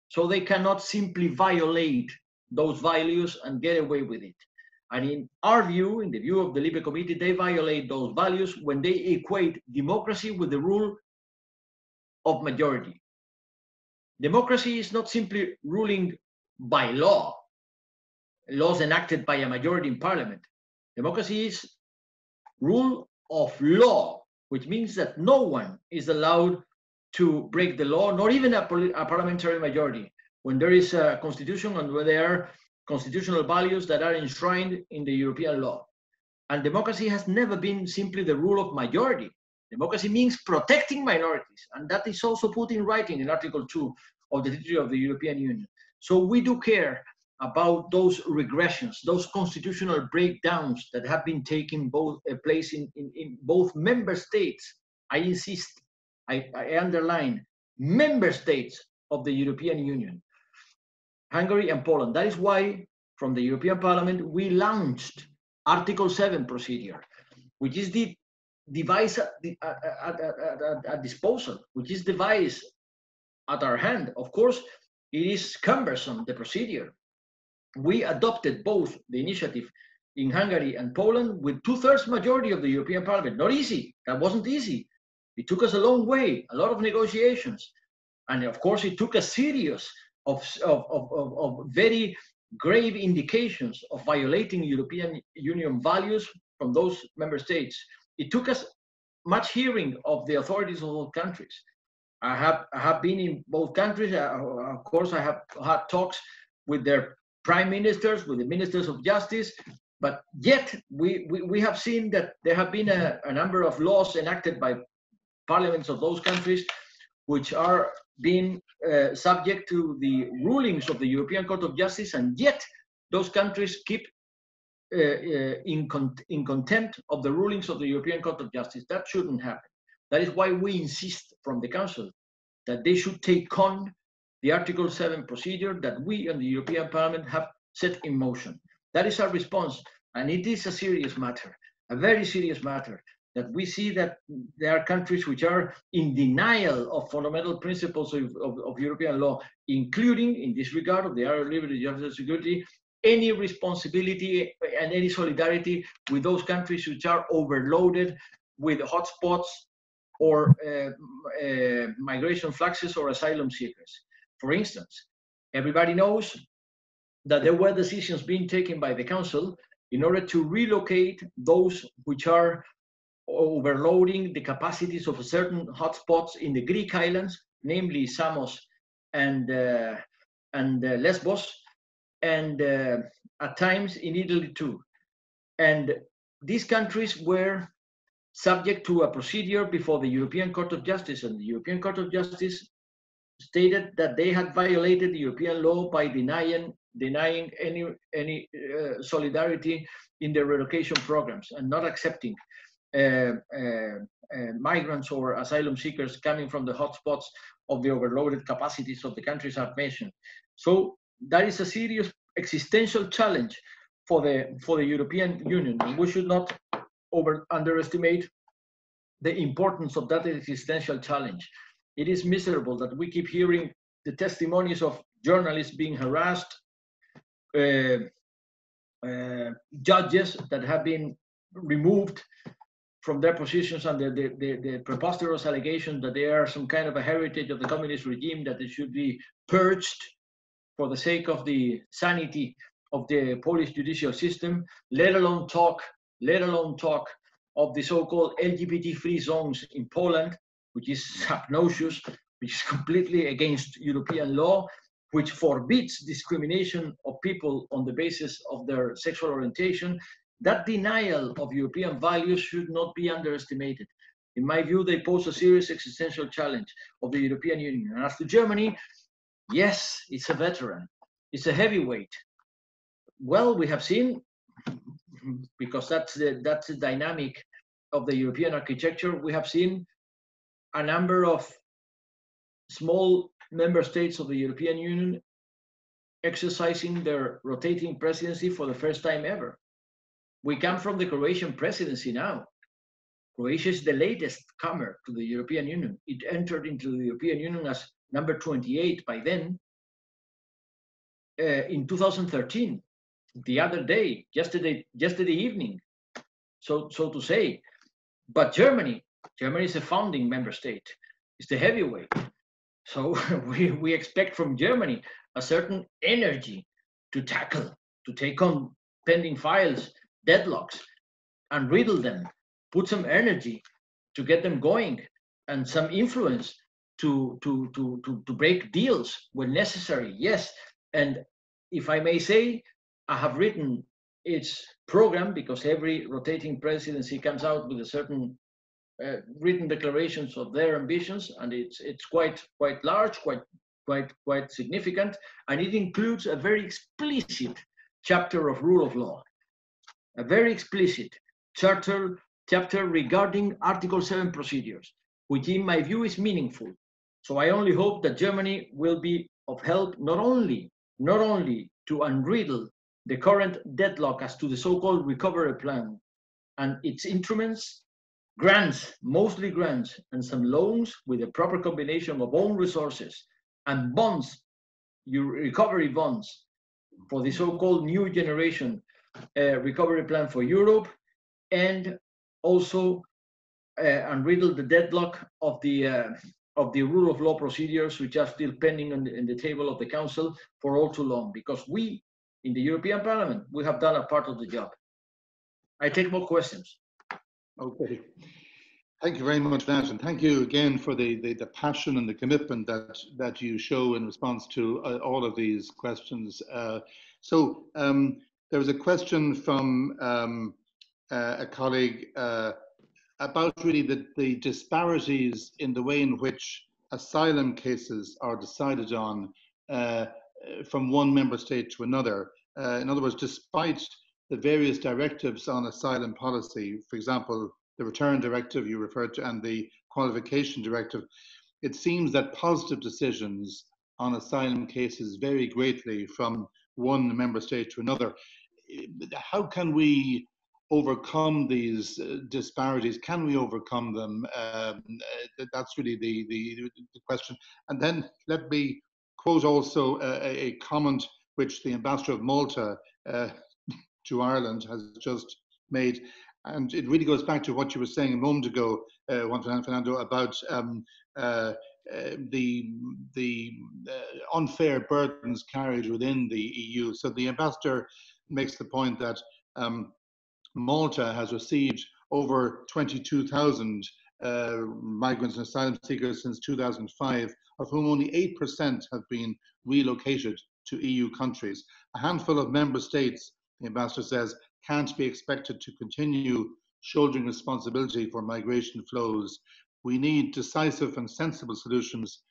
So they cannot simply violate those values and get away with it. And in our view, in the view of the Libe Committee, they violate those values when they equate democracy with the rule of majority. Democracy is not simply ruling by law, laws enacted by a majority in parliament. Democracy is rule of law, which means that no one is allowed to break the law, not even a, a parliamentary majority. When there is a constitution and where there are constitutional values that are enshrined in the European law. And democracy has never been simply the rule of majority. Democracy means protecting minorities, and that is also put in writing in Article 2 of the Treaty of the European Union. So we do care about those regressions, those constitutional breakdowns that have been taking both uh, place in, in, in, both member states. I insist, I, I underline, member states of the European Union, Hungary and Poland. That is why from the European Parliament, we launched Article 7 procedure, which is the device at, the, at, at, at, at disposal, which is device at our hand. Of course, it is cumbersome, the procedure. We adopted both the initiative in Hungary and Poland with two-thirds majority of the European Parliament. Not easy. That wasn't easy. It took us a long way, a lot of negotiations. And of course, it took a series of, of, of, of very grave indications of violating European Union values from those member states. It took us much hearing of the authorities of those countries. I have I have been in both countries. Of course, I have had talks with their prime ministers, with the ministers of justice. But yet, we, we, we have seen that there have been a, a number of laws enacted by parliaments of those countries, which are being uh, subject to the rulings of the European Court of Justice, and yet those countries keep uh, uh, in, con in contempt of the rulings of the European Court of Justice. That shouldn't happen. That is why we insist from the Council that they should take on the Article 7 procedure that we and the European Parliament have set in motion. That is our response, and it is a serious matter, a very serious matter, that we see that there are countries which are in denial of fundamental principles of, of, of European law, including, in this regard, of the area of liberty, justice, and security, any responsibility and any solidarity with those countries which are overloaded with hotspots or uh, uh, migration fluxes or asylum seekers. For instance, everybody knows that there were decisions being taken by the Council in order to relocate those which are overloading the capacities of certain hotspots in the Greek islands, namely Samos and, uh, and uh, Lesbos, and uh, at times in Italy too. And these countries were subject to a procedure before the European Court of Justice, and the European Court of Justice stated that they had violated the European law by denying denying any any uh, solidarity in their relocation programs and not accepting uh, uh, uh, migrants or asylum seekers coming from the hotspots of the overloaded capacities of the countries I've mentioned. So that is a serious existential challenge for the for the European Union, and we should not over underestimate the importance of that existential challenge. It is miserable that we keep hearing the testimonies of journalists being harassed, uh, uh, judges that have been removed from their positions under the, the, the, preposterous allegation that they are some kind of a heritage of the communist regime that they should be purged for the sake of the sanity of the Polish judicial system, let alone talk, let alone talk of the so-called LGBT-free zones in Poland, which is obnoxious, which is completely against European law, which forbids discrimination of people on the basis of their sexual orientation. That denial of European values should not be underestimated. In my view, they pose a serious existential challenge of the European Union. And as to Germany, yes, it's a veteran, it's a heavyweight. Well, we have seen, because that's the, that's the dynamic of the European architecture, we have seen a number of small member states of the European Union exercising their rotating presidency for the first time ever. We come from the Croatian presidency now. Croatia is the latest comer to the European Union. It entered into the European Union as number 28 by then uh, in 2013, the other day, yesterday, yesterday evening, so, so to say. But Germany, Germany is a founding member state. It's the heavyweight. So we, we expect from Germany a certain energy to tackle, to take on pending files, deadlocks, and riddle them, put some energy to get them going, and some influence to, to, to, to, to break deals when necessary. Yes. And if I may say, I have written its program because every rotating presidency comes out with a certain uh, written declarations of their ambitions, and it's it's quite quite large, quite quite quite significant, and it includes a very explicit chapter of rule of law, a very explicit chapter chapter regarding Article 7 procedures, which in my view is meaningful. So I only hope that Germany will be of help not only not only to unriddle the current deadlock as to the so-called recovery plan and its instruments, grants, mostly grants, and some loans with a proper combination of own resources and bonds, recovery bonds for the so-called new generation uh, recovery plan for Europe, and also uh, unriddle the deadlock of the uh, of the rule of law procedures, which are still pending on the, on the table of the Council for all too long, because we in the European Parliament, we have done a part of the job. I take more questions. Okay. Thank you very much for and thank you again for the, the, the passion and the commitment that, that you show in response to uh, all of these questions. Uh, so um, there was a question from um, uh, a colleague uh, about really the, the disparities in the way in which asylum cases are decided on uh, from one member state to another. Uh, in other words, despite the various directives on asylum policy, for example, the return directive you referred to and the qualification directive, it seems that positive decisions on asylum cases vary greatly from one member state to another. How can we overcome these uh, disparities? Can we overcome them? Um, uh, that's really the, the, the, question. And then let me quote also a, a comment which the ambassador of Malta uh, to Ireland has just made. And it really goes back to what you were saying a moment ago, uh, Juan Fernando, about um, uh, uh, the the uh, unfair burdens carried within the EU. So the ambassador makes the point that um, Malta has received over 22,000 uh, migrants and asylum seekers since 2005, of whom only 8% have been relocated to EU countries. A handful of member states, the ambassador says, can't be expected to continue shouldering responsibility for migration flows. We need decisive and sensible solutions,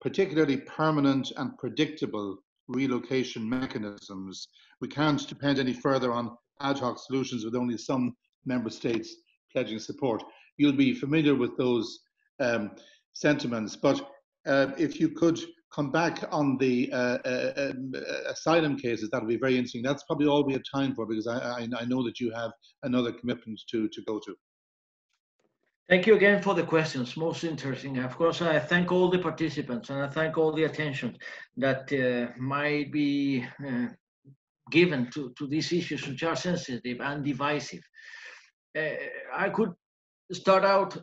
particularly permanent and predictable relocation mechanisms. We can't depend any further on ad hoc solutions with only some member states pledging support. You'll be familiar with those um, sentiments, but uh, if you could come back on the uh, uh, um, asylum cases, that would be very interesting. That's probably all we have time for because I, I, I know that you have another commitment to, to go to. Thank you again for the questions. Most interesting. Of course, I thank all the participants and I thank all the attention that uh, might be uh, given to, to these issues which are sensitive and divisive. Uh, I could start out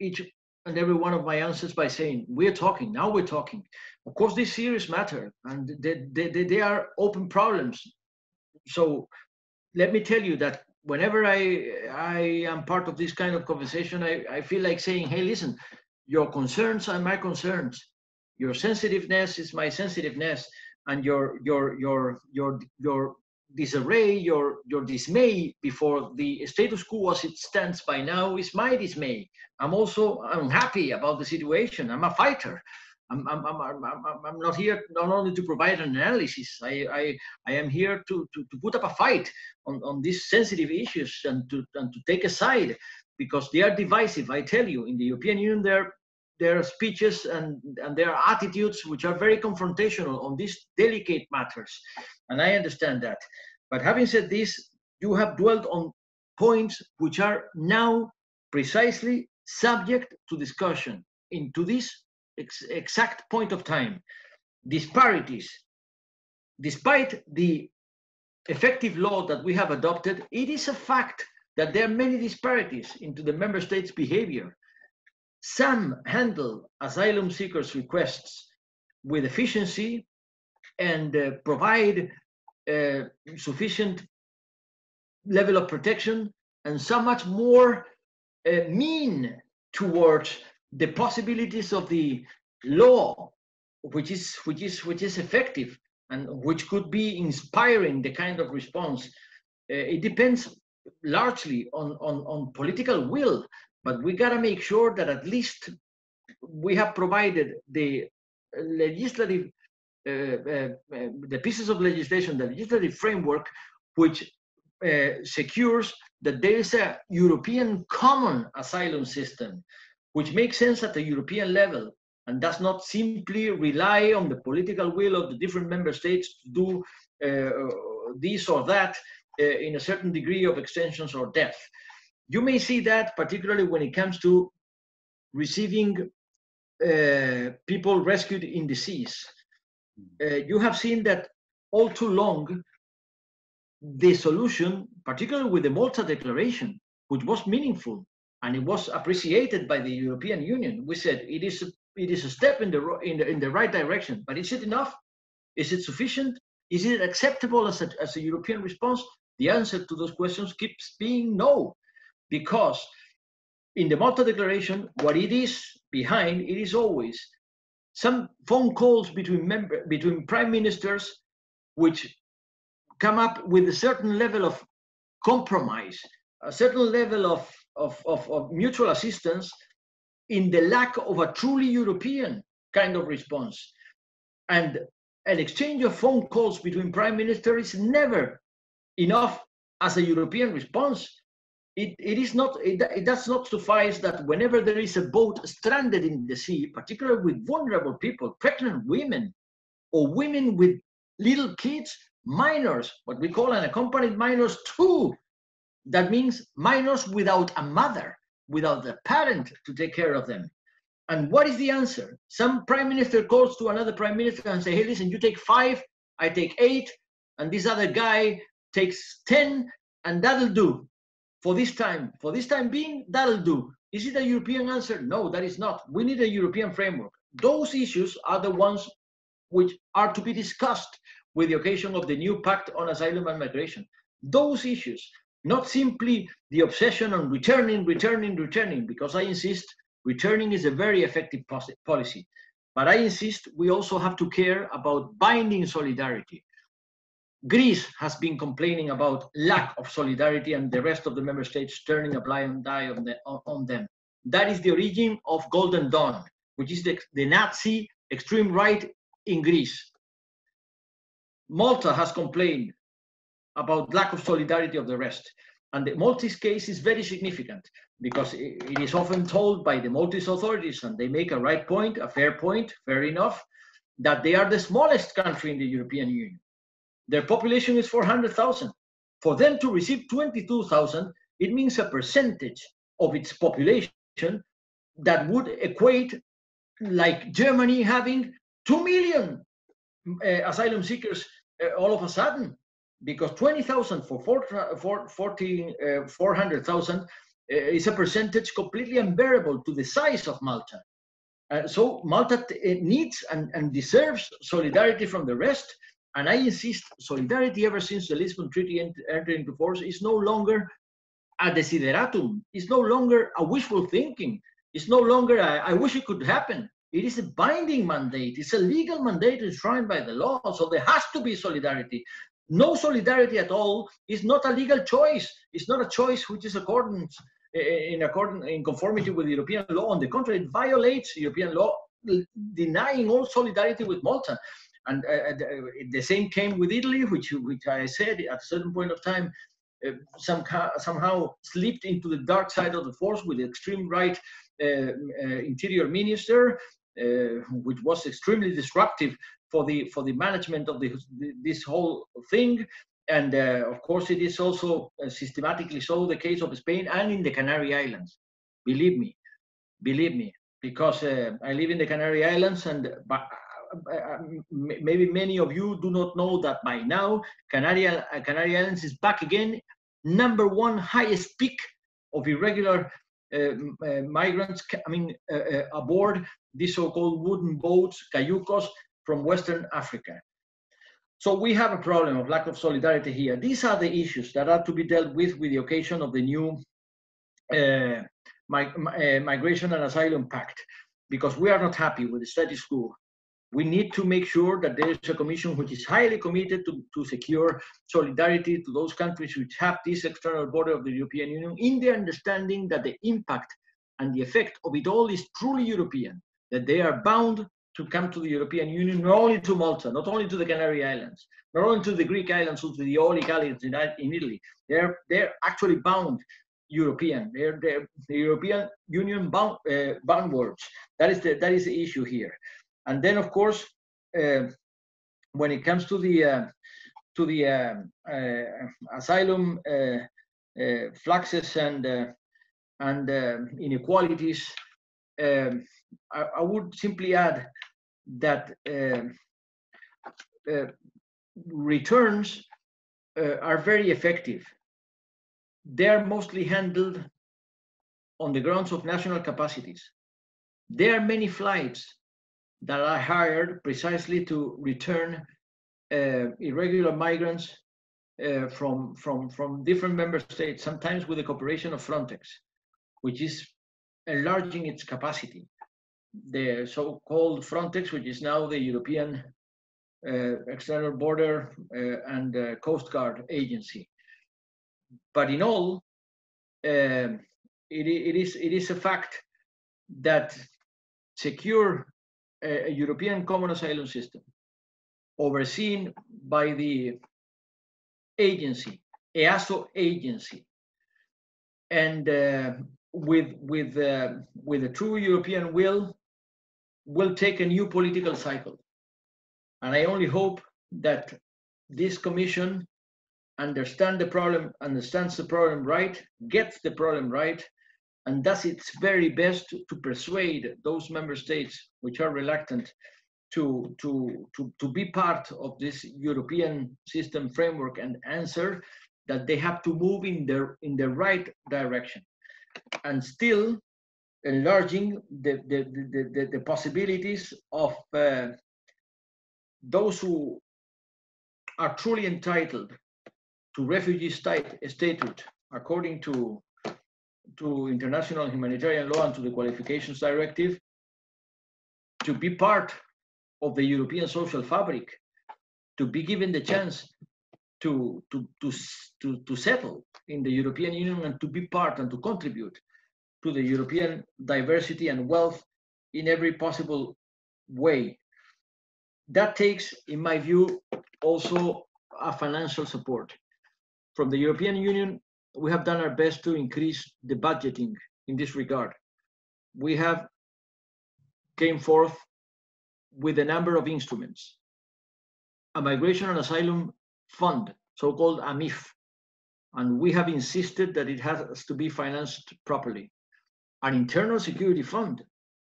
each and every one of my answers by saying, we're talking, now we're talking. Of course, these serious matter and they, they, they are open problems. So let me tell you that whenever I, I am part of this kind of conversation, I, I feel like saying, hey, listen, your concerns are my concerns. Your sensitiveness is my sensitiveness and your your your your your disarray, your your dismay before the status quo as it stands by now is my dismay. I'm also unhappy about the situation. I'm a fighter. I'm, I'm, I'm, I'm, I'm not here not only to provide an analysis. I, I, I am here to, to, to put up a fight on, on these sensitive issues and to, and to take a side because they are divisive. I tell you, in the European Union, there their speeches and, and their attitudes, which are very confrontational on these delicate matters. And I understand that. But having said this, you have dwelt on points which are now precisely subject to discussion into this ex exact point of time. Disparities. Despite the effective law that we have adopted, it is a fact that there are many disparities into the member states' behavior. Some handle asylum seekers' requests with efficiency and uh, provide uh, sufficient level of protection, and some much more uh, mean towards the possibilities of the law, which is which is which is effective and which could be inspiring the kind of response. Uh, it depends largely on, on, on political will but we got to make sure that at least we have provided the legislative, uh, uh, uh, the pieces of legislation, the legislative framework, which uh, secures that there is a European common asylum system, which makes sense at the European level and does not simply rely on the political will of the different member states to do uh, this or that uh, in a certain degree of extensions or depth. You may see that particularly when it comes to receiving uh, people rescued in the seas. Uh, you have seen that all too long, the solution, particularly with the Malta Declaration, which was meaningful and it was appreciated by the European Union, we said it is a, it is a step in the, in the in the right direction. But is it enough? Is it sufficient? Is it acceptable as a, as a European response? The answer to those questions keeps being no because in the Malta Declaration, what it is behind, it is always some phone calls between member, between prime ministers, which come up with a certain level of compromise, a certain level of, of, of, of mutual assistance in the lack of a truly European kind of response. And an exchange of phone calls between prime ministers is never enough as a European response it, it is not it, it does not suffice that whenever there is a boat stranded in the sea particularly with vulnerable people pregnant women or women with little kids minors what we call unaccompanied minors too that means minors without a mother without a parent to take care of them. And what is the answer? Some prime minister calls to another prime minister and say hey listen you take five i take eight and this other guy takes 10 and that'll do for this time, for this time being, that'll do. Is it a European answer? No, that is not. We need a European framework. Those issues are the ones which are to be discussed with the occasion of the new pact on asylum and migration. Those issues, not simply the obsession on returning, returning, returning, because I insist returning is a very effective policy. But I insist we also have to care about binding solidarity. Greece has been complaining about lack of solidarity and the rest of the member states turning a blind eye on, the, on them. That is the origin of Golden Dawn, which is the, the Nazi extreme right in Greece. Malta has complained about lack of solidarity of the rest. And the Maltese case is very significant because it is often told by the Maltese authorities, and they make a right point, a fair point, fair enough, that they are the smallest country in the European Union. Their population is 400,000. For them to receive 22,000, it means a percentage of its population that would equate like Germany having 2 million uh, asylum seekers uh, all of a sudden because 20,000 for 400,000 uh, is a percentage completely unbearable to the size of Malta. Uh, so Malta needs and, and deserves solidarity from the rest. And I insist, solidarity ever since the Lisbon Treaty entered into force is no longer a desideratum. It's no longer a wishful thinking. It's no longer, a, I wish it could happen. It is a binding mandate. It's a legal mandate enshrined by the law. So there has to be solidarity. No solidarity at all is not a legal choice. It's not a choice which is accordance in accordance in conformity with European law. On the contrary, it violates European law, denying all solidarity with Malta. And uh, the same came with Italy, which, which I said at a certain point of time uh, some, somehow slipped into the dark side of the force with the extreme right uh, uh interior minister, uh, which was extremely disruptive for the for the management of the, this whole thing. And uh, of course, it is also uh, systematically so the case of Spain and in the Canary Islands. Believe me, believe me, because uh, I live in the Canary Islands, and uh, uh, Uh, uh, uh, maybe many of you do not know that by now, Canary, Canary Islands is back again, number one highest peak of irregular uh, migrants coming aboard these so-called wooden boats, cayucos, from Western Africa. So we have a problem of lack of solidarity here. These are the issues that are to be dealt with with the occasion of the new uh, mig uh, Migration and Asylum Pact, because we are not happy with the status quo. We need to make sure that there is a commission which is highly committed to, to secure solidarity to those countries which have this external border of the European Union in the understanding that the impact and the effect of it all is truly European, that they are bound to come to the European Union, not only to Malta, not only to the Canary Islands, not only to the Greek islands, or to the Aeolic Islands in, in Italy. They're, they're actually bound European. They're, they're the European Union bound, uh, boundwards. That is, the, that is the issue here. And then, of course, uh, when it comes to the, uh, to the uh, asylum fluxes and, and inequalities, um, I, I, would simply add that returns uh, are very effective. They're mostly handled on the grounds of national capacities. There are many flights that are hired precisely to return uh, irregular migrants uh, from, from, from different member states, sometimes with the cooperation of Frontex, which is enlarging its capacity the so-called Frontex, which is now the European uh, External Border uh, and uh, Coast Guard Agency. But in all, um, it, it, is, it is a fact that secure a, a European common asylum system overseen by the agency, EASO agency, and uh, with with uh, with a true European will will take a new political cycle. And I only hope that this commission understand the problem, understands the problem right, gets the problem right, and does its very best to persuade those member states which are reluctant to, to, to, to be part of this European system framework and answer that they have to move in the, in the right direction. And still, enlarging the, the, the, the, the possibilities of uh, those who are truly entitled to refugee state status according to to international humanitarian law and to the qualifications directive to be part of the European social fabric, to be given the chance to, to, to, to, to settle in the European Union and to be part and to contribute to the European diversity and wealth in every possible way. That takes, in my view, also a financial support. From the European Union, we have done our best to increase the budgeting in this regard. We have came forth with a number of instruments. A migration and asylum fund, so-called AMIF, and we have insisted that it has to be financed properly. An internal security fund,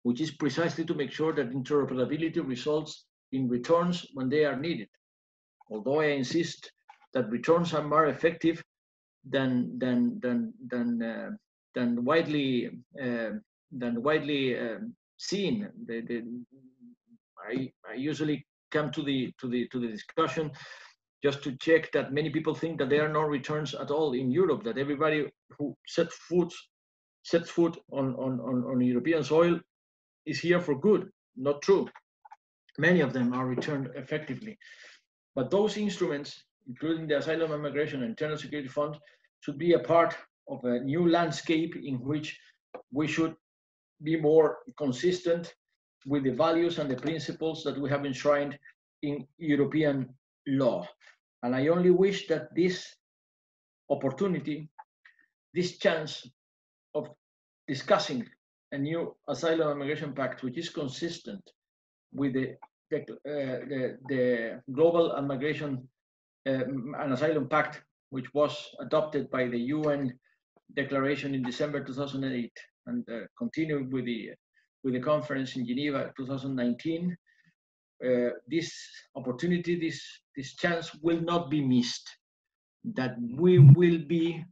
which is precisely to make sure that interoperability results in returns when they are needed. Although I insist that returns are more effective than than than than uh, than widely uh, than widely uh, seen. The, the, I, I usually come to the to the to the discussion just to check that many people think that there are no returns at all in Europe. That everybody who set foot sets foot on on on, on European soil is here for good. Not true. Many of them are returned effectively. But those instruments, including the Asylum and Migration and Internal Security Fund, should be a part of a new landscape in which we should be more consistent with the values and the principles that we have enshrined in European law. And I only wish that this opportunity, this chance of discussing a new asylum and migration pact, which is consistent with the, the, uh, the, the global and migration uh, and asylum pact, which was adopted by the UN declaration in December 2008 and uh, continued with the with the conference in Geneva 2019. Uh, this opportunity, this this chance will not be missed. That we will be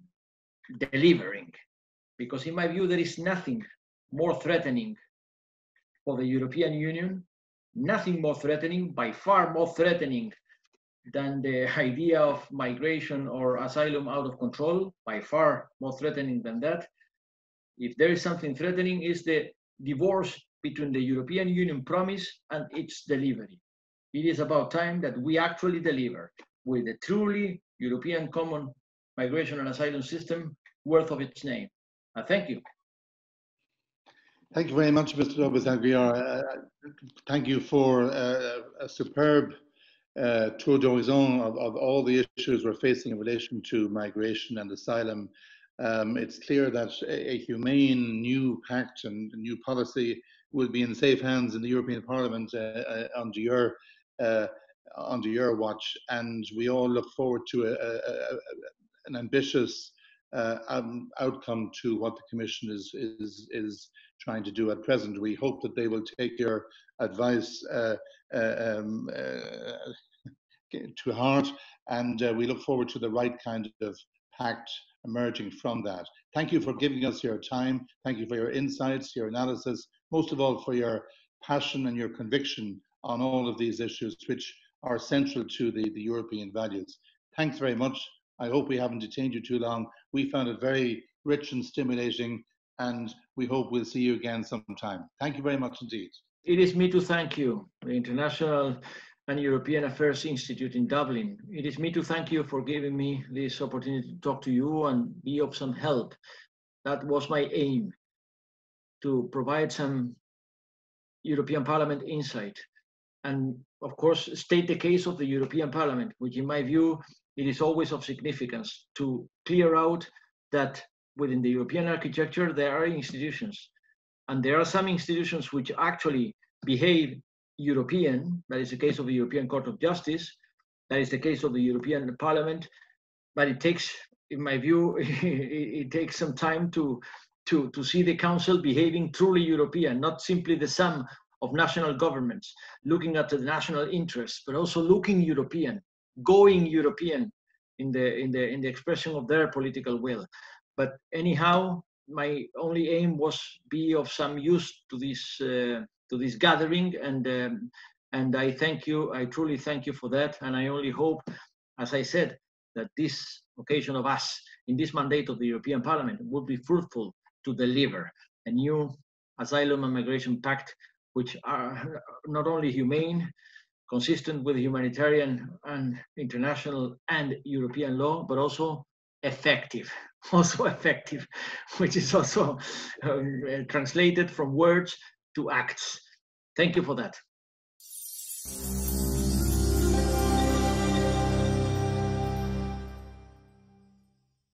delivering, because in my view there is nothing more threatening for the European Union, nothing more threatening, by far more threatening than the idea of migration or asylum out of control, by far more threatening than that. If there is something threatening, is the divorce between the European Union promise and its delivery. It is about time that we actually deliver with a truly European common migration and asylum system worth of its name. Uh, thank you. Thank you very much, Mr. Lopez. Uh, thank you for uh, a superb uh, tour d'horizon of, of, all the issues we're facing in relation to migration and asylum. Um, it's clear that a, a, humane new pact and new policy will be in safe hands in the European Parliament uh, uh, under your uh, under your watch, and we all look forward to a, a, an ambitious uh, um, outcome to what the Commission is, is, is trying to do at present. We hope that they will take your advice uh, uh, um, uh, to heart, and uh, we look forward to the right kind of pact emerging from that. Thank you for giving us your time. Thank you for your insights, your analysis, most of all for your passion and your conviction on all of these issues, which are central to the, the European values. Thanks very much. I hope we haven't detained you too long. We found it very rich and stimulating, and we hope we'll see you again sometime. Thank you very much indeed. It is me to thank you, the International and European Affairs Institute in Dublin. It is me to thank you for giving me this opportunity to talk to you and be of some help. That was my aim, to provide some European Parliament insight and of course state the case of the European Parliament, which in my view it is always of significance to clear out that within the European architecture, there are institutions. And there are some institutions which actually behave European. That is the case of the European Court of Justice. That is the case of the European Parliament. But it takes, in my view, it, takes some time to, to, to see the Council behaving truly European, not simply the sum of national governments, looking at the national interests, but also looking European, going European in the in the in the expression of their political will. But anyhow, my only aim was be of some use to this uh, to this gathering, and um, and I thank you. I truly thank you for that, and I only hope, as I said, that this occasion of us in this mandate of the European Parliament would be fruitful to deliver a new asylum and migration pact, which are not only humane, consistent with humanitarian and international and European law, but also effective, also effective, which is also uh, translated from words to acts. Thank you for that.